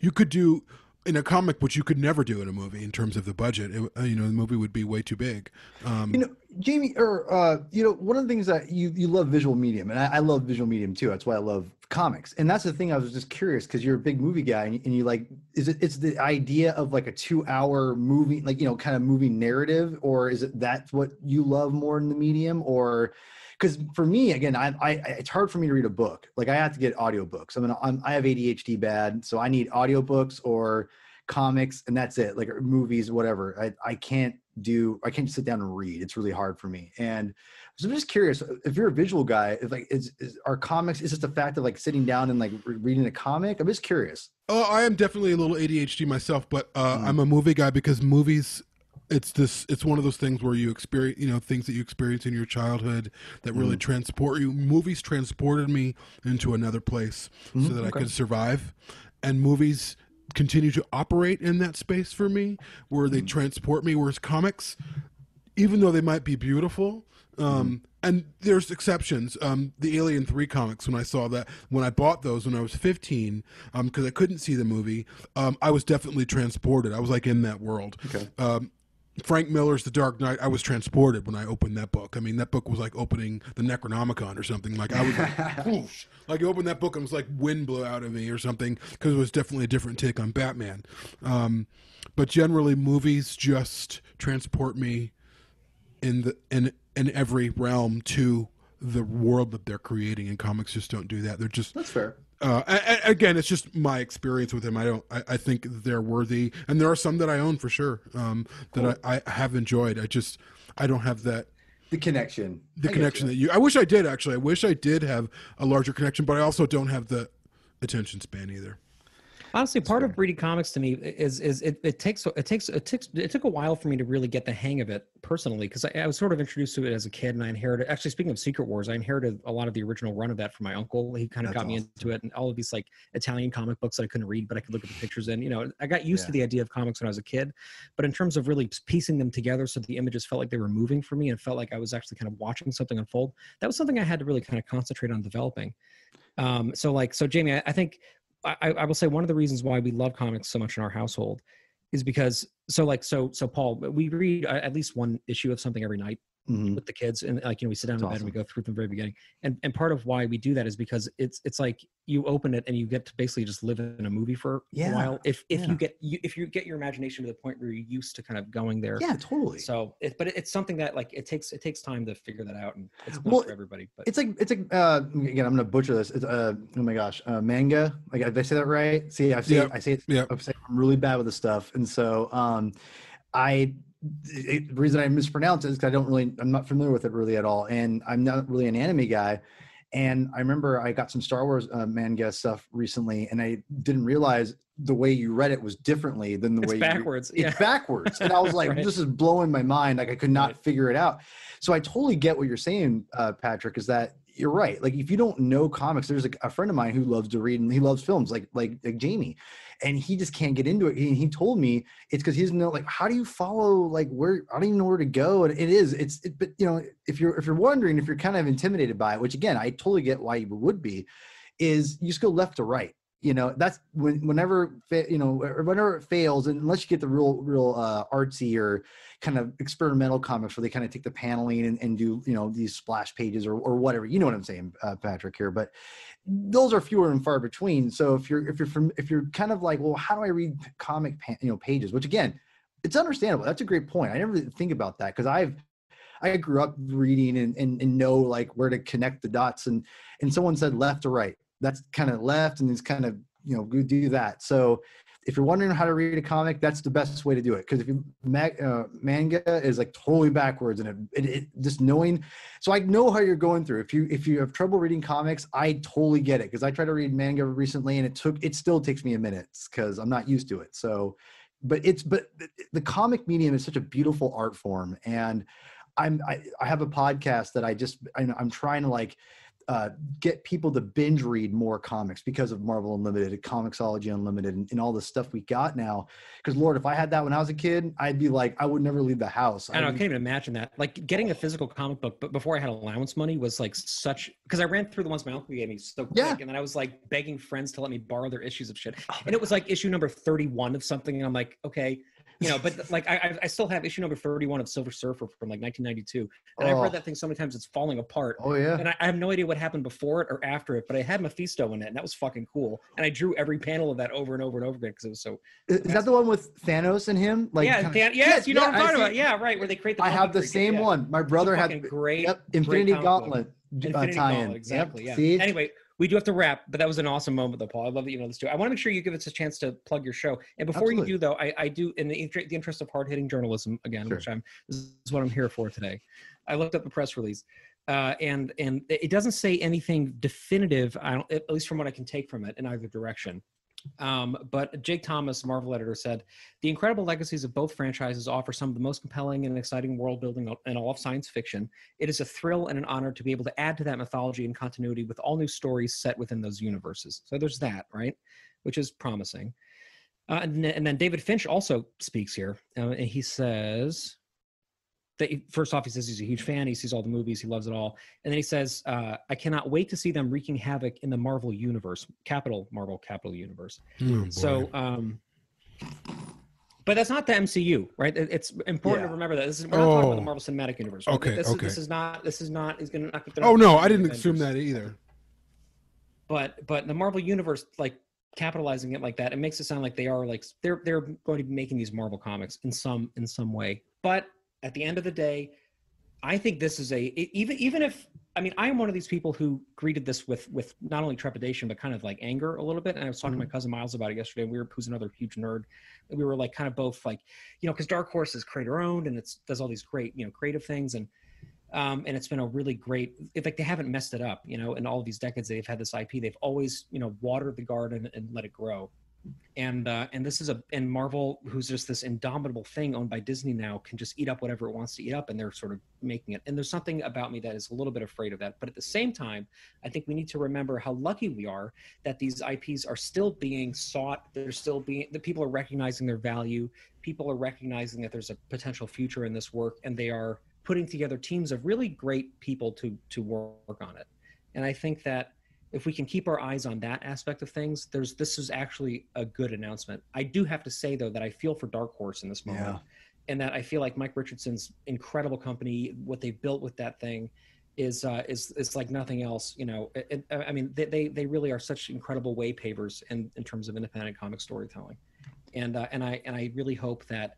S1: you could do in a comic which you could never do in a movie in terms of the budget. It, uh, you know, the movie would be way too big. Um,
S2: you know, Jaime, or uh, you know, one of the things that you you love visual medium, and I, I love visual medium too. That's why I love comics, and that's the thing. I was just curious because you're a big movie guy, and, and you like, is it it's the idea of like a two hour movie, like you know, kind of movie narrative, or is it that's what you love more in the medium, or because for me again I, I it's hard for me to read a book. Like i have to get audiobooks. I mean I'm, i have adhd bad so i need audiobooks or comics and that's it like movies whatever. I, I can't do i can't sit down and read. It's really hard for me. And so i'm just curious if you're a visual guy if like is, is are comics is just the fact of like sitting down and like reading a comic? I'm just curious.
S1: Oh, I am definitely a little ADHD myself, but uh,
S2: Mm.
S1: I'm a movie guy because movies. It's this. It's one of those things where you experience, you know, things that you experience in your childhood that really
S2: Mm.
S1: transport you. Movies transported me into another place so
S2: Mhm,
S1: that I could survive, and movies continue to operate in that space for me, where they
S2: Mm.
S1: transport me. Whereas comics, even though they might be beautiful um and there's exceptions um the alien 3 comics when i saw that when i bought those when i was 15 um because i couldn't see the movie um i was definitely transported i was like in that world
S2: Okay.
S1: Frank Miller's The Dark Knight. I was transported when I opened that book. I mean, that book was like opening the Necronomicon or something. Like I was like, whoosh. like you opened that book and it was like wind blew out of me or something because it was definitely a different take on Batman. Um, but generally, movies just transport me in the in in every realm to the world that they're creating and comics just don't do that they're just
S2: that's fair
S1: uh, a- a- again it's just my experience with them i don't i, I think they're worthy and there are some that i own for sure um, that I, I have enjoyed. I just i don't have that
S2: the connection.
S1: The connection
S2: you.
S1: that you i wish i did actually. I wish i did have a larger connection but i also don't have the attention span either
S3: Honestly, part of reading comics to me is is it, it takes it takes it takes it took a while for me to really get the hang of it personally because I, I was sort of introduced to it as a kid and I inherited actually speaking of Secret Wars I inherited a lot of the original run of that from my uncle. He kind of
S2: That's
S3: got me into it and all of these like Italian comic books that I couldn't read but I could look at the pictures and you know I got used to the idea of comics when I was a kid but in terms of really piecing them together so the images felt like they were moving for me and felt like I was actually kind of watching something unfold that was something I had to really kind of concentrate on developing. Um so like so Jaime I, I think I, I will say one of the reasons why we love comics so much in our household is because so like so so Paul we read uh, at least one issue of something every night
S2: Mhm.
S3: with the kids and like you know we sit down in
S2: That's
S3: bed and we go through from the very beginning and and part of why we do that is because it's it's like you open it and you get to basically just live in a movie for
S2: Yeah,
S3: a while if if
S2: yeah.
S3: you get you if you get your imagination to the point where you're used to kind of going there
S2: yeah totally
S3: so it, but it's something that like it takes it takes time to figure that out and it's not
S2: Well,
S3: for everybody but
S2: It's like it's like uh, again. I'm gonna butcher this. It's uh oh my gosh, uh, manga. Like did I say that right? See, I say
S1: Yep,
S2: I say it.
S1: yep.
S2: I'm, really bad with this stuff, and so um, I it, the reason I mispronounce it is because I don't really I'm not familiar with it really at all, and I'm not really an anime guy. And I remember I got some Star Wars uh, manga stuff recently, and I didn't realize the way you read it was differently than the
S3: it's
S2: way you read-
S3: backwards
S2: it's backwards and i was like
S3: Right.
S2: this is blowing my mind like i could not
S3: Right.
S2: figure it out so i totally get what you're saying uh, patrick is that you're right. Like if you don't know comics, there's a, a, friend of mine who loves to read and he loves films, like like like Jaime, and he just can't get into it. He, he told me it's because he doesn't know like how do you follow like where I don't even know where to go. And it is it's it, but you know if you're if you're wondering if you're kind of intimidated by it, which again I totally get why you would be, is you just go left to right you know that's when whenever you know whenever it fails unless you get the real real uh, artsy or kind of experimental comics where they kind of take the paneling and, and do you know these splash pages or, or whatever you know what i'm saying uh, patrick here but those are fewer and far between. So if you're if you're from if you're kind of like well how do i read comic you know pages? Which again it's understandable. That's a great point. I never think about that because i've i grew up reading and, and and know like where to connect the dots. And and someone said left or right that's kind of left and it's kind of you know do that. So if you're wondering how to read a comic that's the best way to do it because if you uh, manga is like totally backwards and it, it, it, just knowing so i know how you're going through. If you if you have trouble reading comics i totally get it because i tried to read manga recently and it took it still takes me a minute because i'm not used to it so but it's but the comic medium is such a beautiful art form and i'm i, I have a podcast that i just I'm, I'm trying to like uh, get people to binge read more comics because of Marvel Unlimited, Comixology Unlimited, and, and all the stuff we got now. Because Lord, if I had that when I was a kid, I'd be like, I would never leave the house.
S3: I know, I can't even imagine that. Like getting a physical comic book, but before I had allowance money was like such because I ran through the ones my uncle gave me so quick, yeah. and then I was like begging friends to let me borrow their issues of shit, oh, and it was like issue number thirty-one of something, and I'm like, okay you know, but like I, I still have issue number 31 of Silver Surfer from like 1992. And oh. I've read that thing so many times it's falling apart.
S2: Oh, yeah.
S3: And I, I, have no idea what happened before it or after it, but I had Mephisto in it and that was fucking cool. And I drew every panel of that over and over and over again because it was so.
S2: Is, is that the one with Thanos and him?
S3: Like, yeah, Than- yes, you know yeah, what I'm talking about. Yeah, right. Where they create the.
S2: I have the same
S3: yeah.
S2: one. My brother had
S3: great.
S2: Yep, Infinity
S3: great
S2: Gauntlet.
S3: Uh, Infinity uh, Gauntlet, exactly. Yep. Yeah. See? Anyway, we do have to wrap, but that was an awesome moment, though, Paul. I love that you know this too. I want to make sure you give us a chance to plug your show. And before Absolutely. you do, though, I, I do, in the, the interest of hard hitting journalism, again, sure. which I'm this is what I'm here for today. I looked up the press release, uh, and and it doesn't say anything definitive. I don't, at least from what I can take from it, in either direction. Um, but Jake Thomas, Marvel editor, said the incredible legacies of both franchises offer some of the most compelling and exciting world building in all of science fiction. It is a thrill and an honor to be able to add to that mythology and continuity with all new stories set within those universes. So there's that, right? Which is promising. Uh, and, and, then David Finch also speaks here, uh, and he says, that first off, he says he's a huge fan. He sees all the movies. He loves it all. And then he says, uh, I cannot wait to see them wreaking havoc in the Marvel universe, capital Marvel capital universe. Oh, so, um, but that's not the MCU, right? It's important yeah. to remember that this is we're not oh. talking about the oh. Marvel Cinematic Universe. Right?
S1: Okay,
S3: this,
S1: okay.
S3: Is, this is not. This is not. Is going to.
S1: Oh no, I didn't assume that either.
S3: But but the Marvel Universe, like capitalizing it like that, it makes it sound like they are like they're they're going to be making these Marvel comics in some in some way. But at the end of the day, I think this is a even even if I mean I am one of these people who greeted this with with not only trepidation but kind of like anger a little bit. And I was talking mm-hmm. to my cousin Miles about it yesterday. We were who's another huge nerd. We were like kind of both like you know because Dark Horse is creator owned and it does all these great you know creative things and um, and it's been a really great like they haven't messed it up you know in all these decades they've had this ip they've always you know watered the garden and let it grow and uh, and this is a and Marvel, who's just this indomitable thing owned by Disney now, can just eat up whatever it wants to eat up, and they're sort of making it. And there's something about me that is a little bit afraid of that. But at the same time, I think we need to remember how lucky we are that these IPs are still being sought. They're still being the people are recognizing their value. People are recognizing that there's a potential future in this work, and they are putting together teams of really great people to to work on it. And I think that if we can keep our eyes on that aspect of things, there's this is actually a good announcement. I do have to say though that I feel for Dark Horse in this moment, yeah. and that I feel like Mike Richardson's incredible company, what they built with that thing, is uh, is is like nothing else. You know, it, it, I mean, they, they they really are such incredible way pavers in in terms of independent comic storytelling, and uh, and I and I really hope that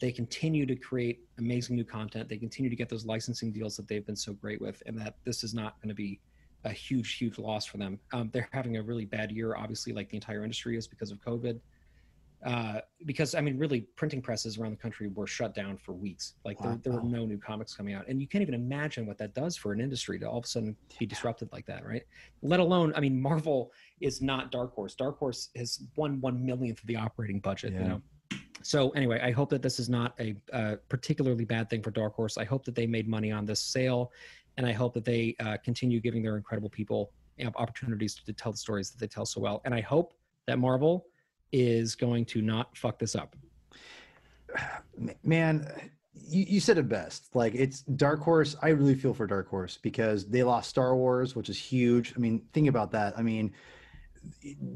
S3: they continue to create amazing new content. They continue to get those licensing deals that they've been so great with, and that this is not going to be a huge, huge loss for them. Um, they're having a really bad year, obviously, like the entire industry is because of COVID. Uh, because I mean, really, printing presses around the country were shut down for weeks. Like wow. there, there, were no new comics coming out, and you can't even imagine what that does for an industry to all of a sudden be disrupted like that, right? Let alone, I mean, Marvel is not Dark Horse. Dark Horse has one one millionth of the operating budget. Yeah. You know. So anyway, I hope that this is not a, a particularly bad thing for Dark Horse. I hope that they made money on this sale and I hope that they uh, continue giving their incredible people opportunities to tell the stories that they tell so well. And I hope that Marvel is going to not fuck this up.
S2: Man, you, you said it best. Like it's Dark Horse. I really feel for Dark Horse because they lost Star Wars, which is huge. I mean, think about that. I mean,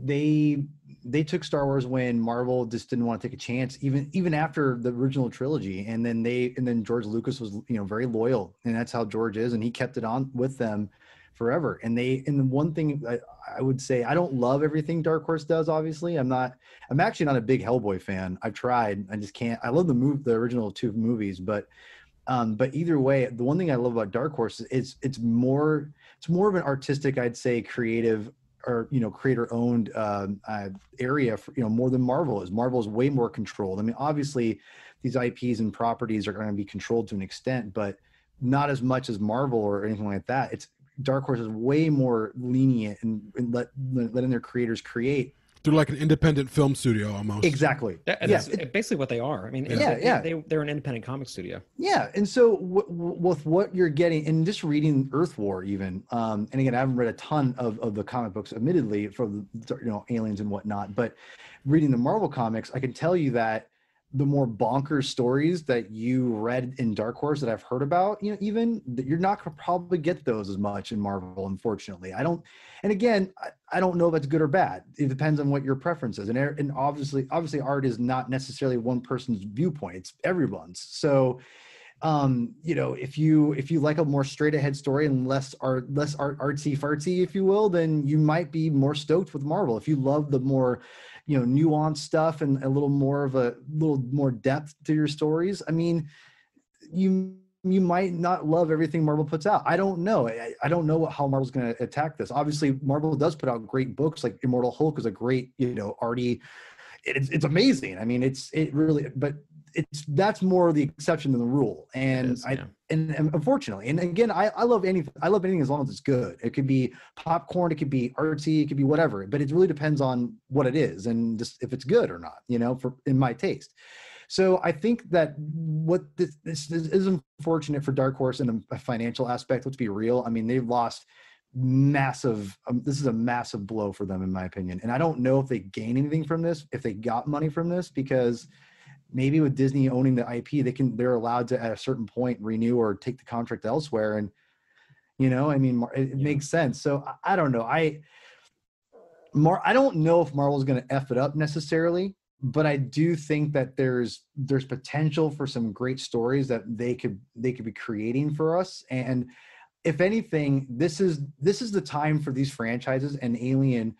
S2: they they took Star Wars when Marvel just didn't want to take a chance, even even after the original trilogy. And then they and then George Lucas was you know very loyal, and that's how George is, and he kept it on with them forever. And they and the one thing I, I would say I don't love everything Dark Horse does. Obviously, I'm not. I'm actually not a big Hellboy fan. I've tried. I just can't. I love the move the original two movies, but um, but either way, the one thing I love about Dark Horse is it's more it's more of an artistic, I'd say, creative or you know creator owned um, uh, area for, you know more than marvel is. Marvel is way more controlled. I mean obviously these ips and properties are going to be controlled to an extent but not as much as marvel or anything like that. It's dark horse is way more lenient and, and let, letting their creators create
S1: they're like an independent film studio almost.
S2: Exactly.
S3: That, yeah, that's it, basically what they are. I mean,
S2: yeah, yeah.
S3: They, they're an independent comic studio.
S2: Yeah, and so w- w- with what you're getting, and just reading Earth War, even, um, and again, I haven't read a ton of, of the comic books, admittedly, for the you know aliens and whatnot, but reading the Marvel comics, I can tell you that the more bonkers stories that you read in Dark Horse that I've heard about, you know, even you're not gonna probably get those as much in Marvel, unfortunately. I don't, and again, I, I don't know if that's good or bad. It depends on what your preference is, and and obviously, obviously, art is not necessarily one person's viewpoint; it's everyone's. So, um, you know, if you if you like a more straight ahead story and less art, less art artsy fartsy, if you will, then you might be more stoked with Marvel. If you love the more you know nuanced stuff and a little more of a little more depth to your stories. I mean you you might not love everything marvel puts out. I don't know. I, I don't know how marvel's going to attack this. Obviously marvel does put out great books like immortal hulk is a great you know arty it's, it's amazing. I mean it's it really but it's that's more the exception than the rule. And
S3: is,
S2: i
S3: yeah.
S2: and, and, unfortunately and again I, I love anything i love anything as long as it's good. It could be popcorn it could be artsy it could be whatever but it really depends on what it is and just if it's good or not you know for in my taste. So i think that what this, this, this is unfortunate for dark horse in a, financial aspect let's be real. I mean they've lost massive um, this is a massive blow for them in my opinion. And i don't know if they gain anything from this if they got money from this because maybe with Disney owning the IP, they can they're allowed to at a certain point renew or take the contract elsewhere. And you know, I mean, it, it yeah. makes sense. So I, I, don't know. I Mar I don't know if Marvel's going to f it up necessarily, but I do think that there's there's potential for some great stories that they could they could be creating for us. And if anything, this is this is the time for these franchises and Alien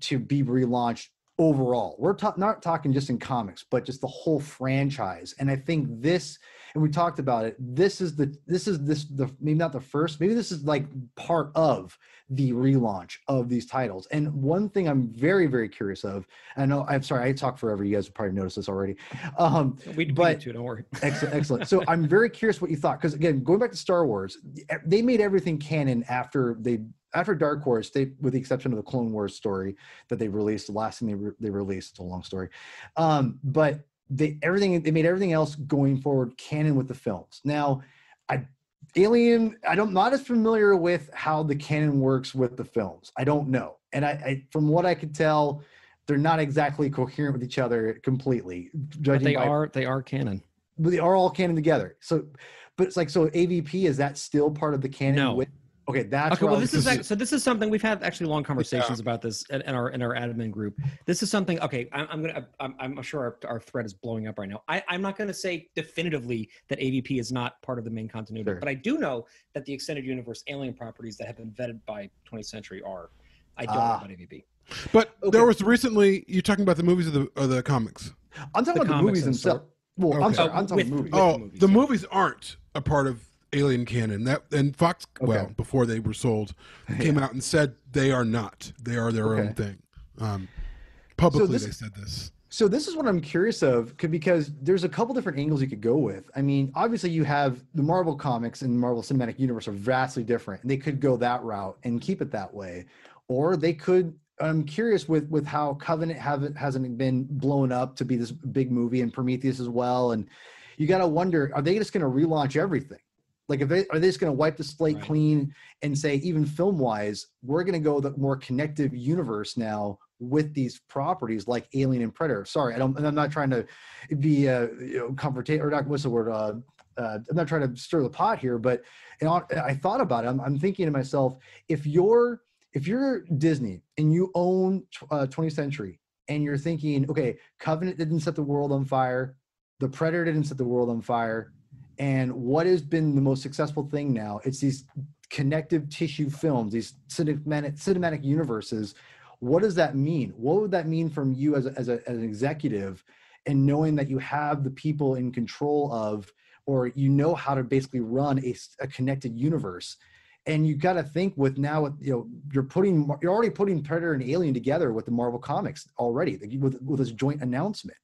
S2: to be relaunched overall. We're ta- not talking just in comics, but just the whole franchise. And I think this, and we talked about it. This is the this is this the maybe not the first, maybe this is like part of the relaunch of these titles. And one thing I'm very very curious of. I know I'm sorry I talk forever. You guys have probably noticed this already. Um,
S3: we, but too, don't worry.
S2: excellent, excellent. So I'm very curious what you thought because again, going back to Star Wars, they made everything canon after they after Dark Horse, they, with the exception of the Clone Wars story that they released, the last thing they, re- they released, it's a long story. Um, but they everything they made everything else going forward canon with the films. Now, I Alien, I don't not as familiar with how the canon works with the films. I don't know, and I, I from what I could tell, they're not exactly coherent with each other completely.
S3: But they by, are they are canon.
S2: But They are all canon together. So, but it's like so AVP is that still part of the canon?
S3: No.
S2: With, Okay, that's
S3: okay. Well, this is like, so. This is something we've had actually long conversations yeah. about this in, in, our in our admin group. This is something. Okay, I'm, I'm gonna. I'm, I'm sure our, our thread is blowing up right now. I, I'm not gonna say definitively that AVP is not part of the main continuity, sure. but I do know that the extended universe alien properties that have been vetted by 20th Century are. I don't ah. know about AVP.
S1: But okay. there was recently you talking about the movies or the or the comics.
S2: I'm talking the about the movies themselves. Well, okay. I'm sorry. I'm talking
S1: with, movies. Oh, the movies, the movies aren't a part of Alien canon. That and Fox, okay. well, before they were sold, came yeah. out and said they are not. They are their okay. own thing. Um, publicly, so this, they said this.
S2: So this is what I'm curious of, because there's a couple different angles you could go with. I mean, obviously you have the Marvel comics and Marvel Cinematic Universe are vastly different, and they could go that route and keep it that way, or they could. I'm curious with with how Covenant haven't hasn't been blown up to be this big movie and Prometheus as well, and you got to wonder, are they just going to relaunch everything? Like, if they are they just going to wipe the slate
S3: Right.
S2: clean and say, even film wise, we're going to go the more connective universe now with these properties like Alien and Predator. Sorry, I don't. And I'm not trying to be uh, you know confrontate or not. What's the word? Uh, uh, I'm not trying to stir the pot here, but and I I thought about it. I'm, I'm thinking to myself, if you're if you're Disney and you own uh, 20th Century and you're thinking, okay, Covenant didn't set the world on fire, the Predator didn't set the world on fire, and what has been the most successful thing now? It's these connective tissue films, these cinematic cinematic universes. What does that mean? What would that mean from you as a, as, a, as an executive, and knowing that you have the people in control of, or you know how to basically run a connected universe? and you got to think with now with you know you're putting you're already putting predator and alien together with the marvel comics already with, with this joint announcement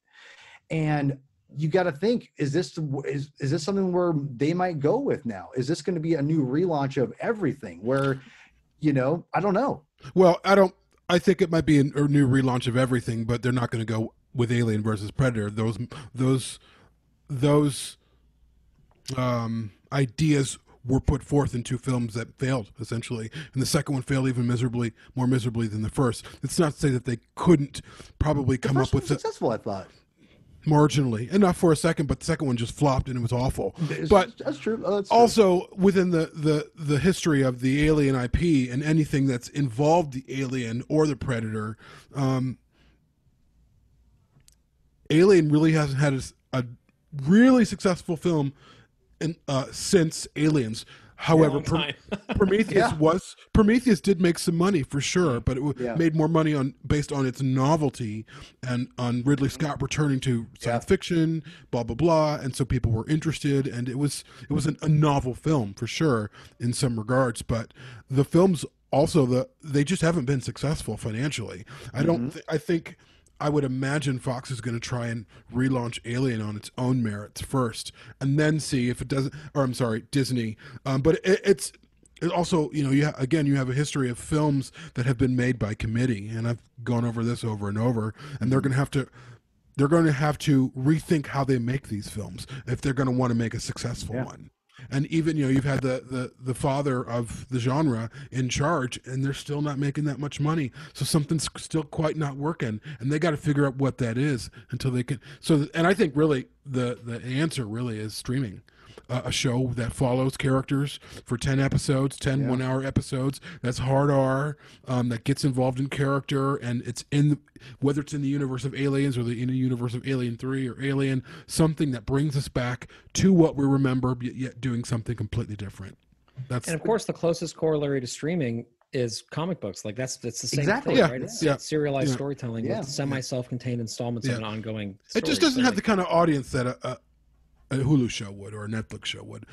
S2: and you got to think is this is, is this something where they might go with now is this going to be a new relaunch of everything where you know i don't know
S1: Well, I don't. I think it might be an- a new relaunch of everything, but they're not going to go with Alien versus Predator. Those those those um, ideas were put forth in two films that failed essentially, and the second one failed even miserably, more miserably than the first. It's not to say that they couldn't probably come up with
S2: successful i thought
S1: marginally enough for a second, but the second one just flopped and it was awful.
S2: It's-
S1: But
S2: that's true Oh, that's true.
S1: also within the, the the history of the alien ip and anything that's involved the alien or the predator um alien really hasn't had a really successful film in, uh, since aliens however
S3: Long
S1: Pro-
S3: time.
S1: prometheus
S2: Yeah.
S1: was prometheus did make some money for sure but it w-
S2: Yeah.
S1: made more money on based on its novelty and on ridley mm-hmm. scott returning to science
S2: Yeah.
S1: fiction blah blah blah and so people were interested and it was it was an, a novel film for sure in some regards but the films also the they just haven't been successful financially i don't mm-hmm. th- i think I would imagine Fox is going to try and relaunch Alien on its own merits first, and then see if it doesn't. Or I'm sorry, Disney. Um, but it, it's it also, you know, you ha- again, you have a history of films that have been made by committee, and I've gone over this over and over, and they're going to have to. They're going to have to rethink how they make these films if they're going to want to make a successful
S2: Yeah.
S1: one. And even you know you've had the, the the father of the genre in charge, and they're still not making that much money. So something's still quite not working, and they got to figure out what that is until they can. So, and I think really the the answer really is streaming. Uh, a show that follows characters for 10 episodes 10
S2: Yeah.
S1: one hour episodes that's hard r um, that gets involved in character and it's in the, whether it's in the universe of aliens or the in the universe of alien 3 or alien something that brings us back to what we remember yet, yet doing something completely different that's
S3: And of course, the closest corollary to streaming is comic books. Like that's that's the same
S2: Exactly.
S3: thing,
S1: Yeah,
S3: right? It's,
S1: yeah,
S3: serialized
S1: yeah.
S3: storytelling
S2: Yeah.
S3: with semi self-contained installments
S1: Yeah.
S3: of an ongoing.
S1: it just doesn't
S3: So,
S1: have the kind of audience that a, a, hulu show would or a netflix show would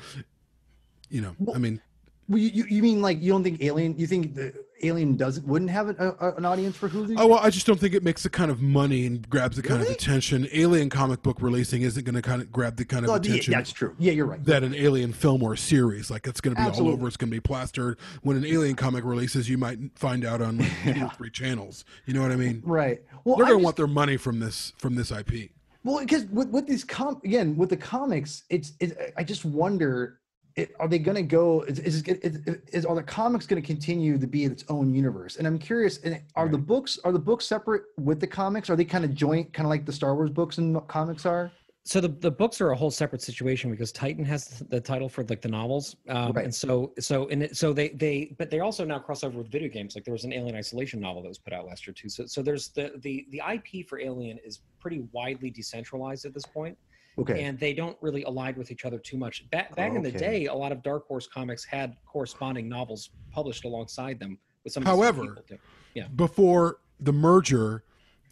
S1: you know i mean
S2: Well, you, you, mean like you don't think Alien? You think the Alien doesn't wouldn't have an, a, an audience for Hulu?
S1: Oh well, I just don't think it makes the kind of money and grabs the kind of attention. Alien comic book releasing isn't going to kind of grab the kind of
S2: Oh, yeah,
S1: attention
S2: that's true. Yeah, you're right.
S1: that an Alien film or series like it's going to be all over. It's going to be plastered. When an Alien comic releases, you might find out on like two or three channels. You know what I mean?
S2: right. Well,
S1: They're going to want their money from this from this IP.
S2: Well, because with, with these com again with the comics, it's, it's I just wonder, it, are they going to go? Is, is, is, is are the comics going to continue to be its own universe? And I'm curious, and are the books are the books separate with the comics? Are they kind of joint, kind of like the Star Wars books and comics are?
S3: So the, the books are a whole separate situation because Titan has the title for like the novels, um,
S2: Right.
S3: and so so and it, so they they but they also now cross over with video games. Like there was an Alien Isolation novel that was put out last year too. So so there's the the the IP for Alien is pretty widely decentralized at this point.
S2: Okay.
S3: and they don't really align with each other too much. Back back in the day, a lot of Dark Horse comics had corresponding novels published alongside them with some. of the same
S1: However,
S3: people, too.
S1: Before the merger,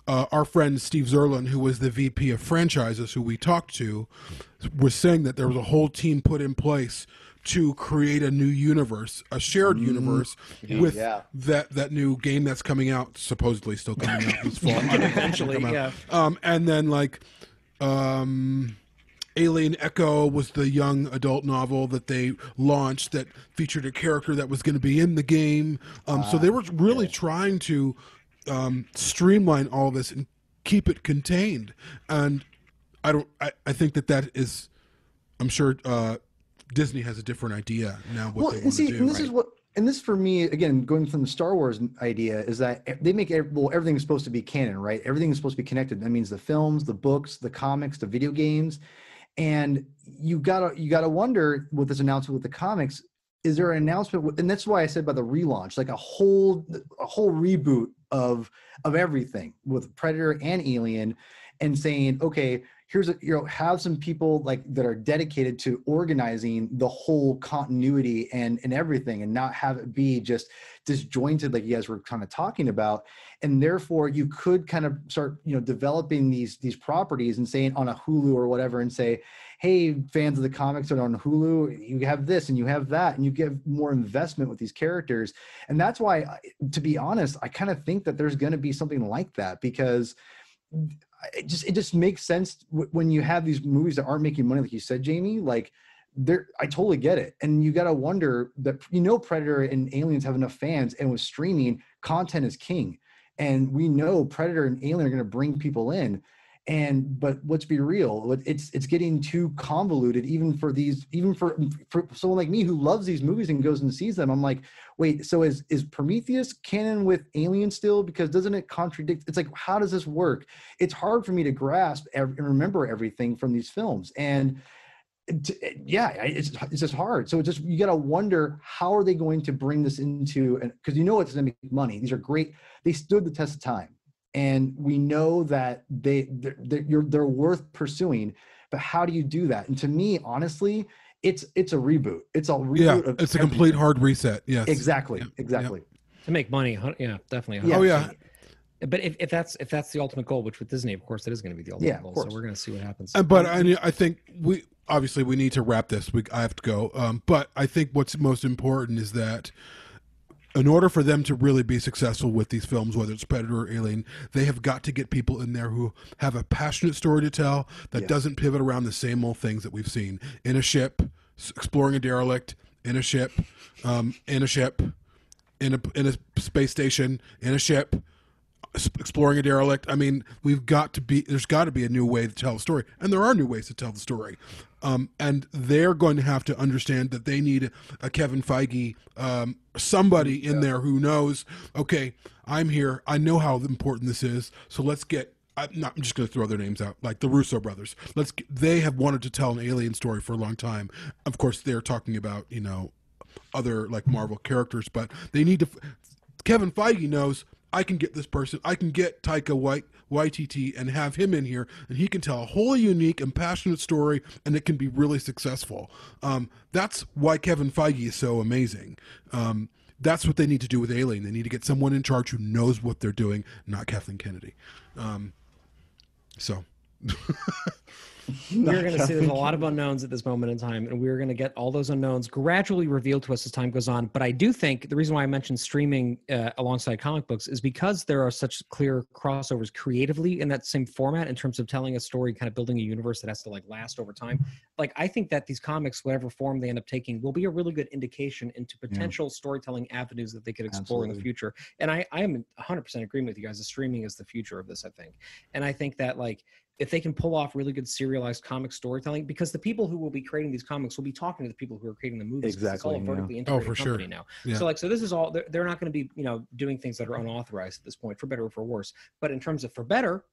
S1: uh, our friend Steve Tzirlin, who was the VP of franchises, who we talked to, was saying that there was a whole team put in place to create a new universe, a shared universe with
S2: Yeah.
S1: that that new game that's coming out, supposedly still coming out this fall.
S3: Eventually, yeah.
S1: Um, and then like, um, Alien Echo was the young adult novel that they launched that featured a character that was going to be in the game. Um, so they were really trying to um, streamline all this and keep it contained. And I don't. I, I think that that is. I'm sure uh, Disney has a different idea now what
S2: well,
S1: they
S2: and see,
S1: do.
S2: and this is what, and this for me again, going from the Star Wars idea is that they make well everything is supposed to be canon, right? Everything is supposed to be connected. That means the films, the books, the comics, the video games, and you gotta you gotta wonder with this announcement with the comics. Is there an announcement? And that's why I said about the relaunch, like a whole a whole reboot of of everything with Predator and Alien, and saying, okay, here's a you know have some people like that are dedicated to organizing the whole continuity and and everything and not have it be just disjointed like you guys were kind of talking about. And therefore you could kind of start you know developing these these properties and saying on a hulu or whatever and say hey fans of the comics are on hulu you have this and you have that and you give more investment with these characters. And that's why to be honest i kind of think that there's going to be something like that because it just it just makes sense when you have these movies that aren't making money like you said jaime like there i totally get it. And you got to wonder that you know predator and aliens have enough fans and with streaming content is king. And we know predator and alien are going to bring people in and but let's be real it's it's getting too convoluted even for these even for for someone like me who loves these movies and goes and sees them. I'm like wait so is is prometheus canon with alien still? Because doesn't it contradict it's like how does this work? It's hard for me to grasp and remember everything from these films. And yeah it's, it's just hard. So just you got to wonder how are they going to bring this into and because you know it's going to make money. These are great they stood the test of time and we know that they they're, they're, they're worth pursuing but how do you do that and to me honestly it's it's a reboot it's a reboot
S1: yeah,
S2: of
S1: it's a complete hard reset. Yes,
S2: exactly
S1: Yeah, yeah.
S2: exactly
S3: to make money. Yeah, definitely.
S2: Yeah.
S1: Oh yeah,
S3: But if, if that's if that's the ultimate goal, which with Disney, of course, that is going to be the ultimate
S2: Yeah, of
S3: goal.
S2: course.
S3: So we're going to see what happens.
S1: But I, I think we obviously we need to wrap this. We I have to go. Um, but I think what's most important is that in order for them to really be successful with these films, whether it's Predator or Alien, they have got to get people in there who have a passionate story to tell that
S2: Yeah.
S1: doesn't pivot around the same old things that we've seen in a ship, exploring a derelict, in a ship, um, in a ship, in a in a space station, in a ship, exploring a derelict. I mean, we've got to be. There's got to be a new way to tell the story, and there are new ways to tell the story. Um, and they're going to have to understand that they need a Kevin Feige, um, somebody in there who knows. Okay, I'm here. I know how important this is. So let's get. I'm not I'm just going to throw their names out, like the Russo brothers. Let's. They have wanted to tell an alien story for a long time. Of course, they're talking about you know other like Marvel characters, but they need to. Kevin Feige knows I can get this person. I can get Taika White YTT and have him in here, and he can tell a wholly unique and passionate story, and it can be really successful. Um, that's why Kevin Feige is so amazing. Um, that's what they need to do with Alien. They need to get someone in charge who knows what they're doing, not Kathleen Kennedy. Um, so.
S3: we're going to see there's a lot of unknowns at this moment in time, and we're going to get all those unknowns gradually revealed to us as time goes on. But I do think the reason why I mentioned streaming uh, alongside comic books is because there are such clear crossovers creatively in that same format in terms of telling a story, kind of building a universe that has to like last over time. Like I think that these comics, whatever form they end up taking, will be a really good indication into potential storytelling avenues that they could explore in the future. And I, I am 100% agreement with you guys. The streaming is the future of this, I think. And I think that like if they can pull off really good serialized comic storytelling, because the people who will be creating these comics will be talking to the people who are creating the movies. 'cause It's all a
S2: Exactly, yeah.
S3: vertically
S1: Oh,
S3: integrated
S1: for sure.
S3: company now.
S1: Yeah.
S3: So like, so this is all. They're, they're not going to be, you know, doing things that are unauthorized at this point, for better or for worse. But in terms of for better,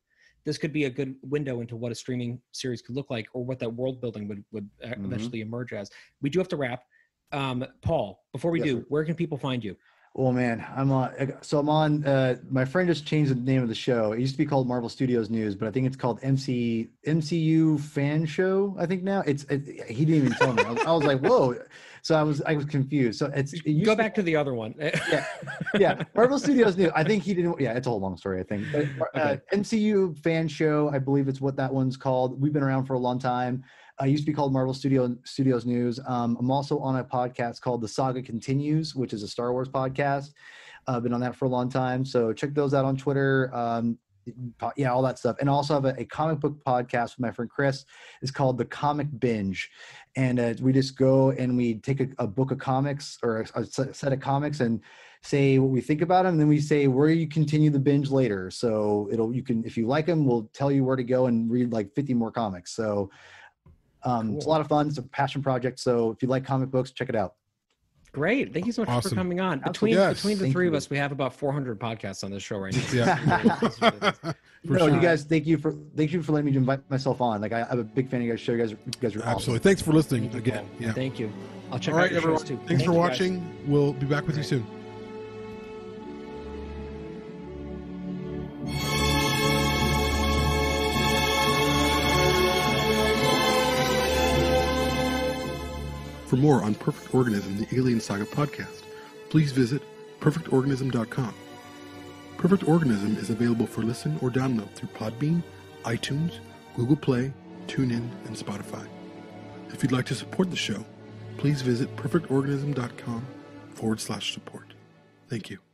S3: this could be a good window into what a streaming series could look like, or what that world building would would uh,
S2: Mhm.
S3: eventually emerge as. We do have to wrap. Um, Paul, before we
S2: Yes,
S3: do,
S2: sir.
S3: where can people find you?
S2: Oh man, I'm on. So I'm on. Uh, my friend just changed the name of the show. It used to be called Marvel Studios News, but I think it's called MC MCU Fan Show. I think now it's. It, he didn't even tell me. I was, I was like, whoa. So I was I was confused. So it's it used
S3: Go
S2: to-
S3: back to the other one.
S2: Yeah, yeah. Marvel Studios News. I think he didn't. Yeah, it's a whole long story. I think. But, uh,
S3: Okay.
S2: MCU Fan Show. I believe it's what that one's called. We've been around for a long time. I used to be called Marvel Studio Studios News. Um, I'm also on a podcast called The Saga Continues, which is a Star Wars podcast. I've been on that for a long time, so check those out on Twitter. Um, yeah, all that stuff. And I also have a, a comic book podcast with my friend Chris. It's called The Comic Binge, and uh, we just go and we take a, a book of comics or a, a set set of comics and say what we think about them. And then we say where you continue the binge later. So it'll you can if you like them, we'll tell you where to go and read like 50 more comics. So Um, It's a lot of fun. It's a passion project. So if you like comic books, check it out.
S3: Great. Thank you so much
S1: Awesome.
S3: for coming on. Between
S1: Yes.
S3: between the
S2: Thank
S3: three of us, we have about 400 podcasts on this show right now.
S1: Yeah. For
S2: no,
S1: sure.
S2: you guys, thank you for thank you for letting me invite myself on. Like I, I'm a big fan of you guys. Show you guys, you guys are awesome.
S1: Absolutely. Thanks for listening
S3: Thank
S1: again.
S3: Paul.
S1: Yeah.
S3: Thank you. I'll check
S1: All
S3: out your
S1: everyone.
S3: shows too.
S1: Thanks
S3: Thank
S1: for
S3: you, guys.
S1: watching. We'll be back with you
S3: Right.
S1: soon. For more on Perfect Organism, the Alien Saga podcast, please visit perfectorganism.com. Perfect Organism is available for listen or download through Podbean, iTunes, Google Play, TuneIn, and Spotify. If you'd like to support the show, please visit perfectorganism.com forward slash support. Thank you.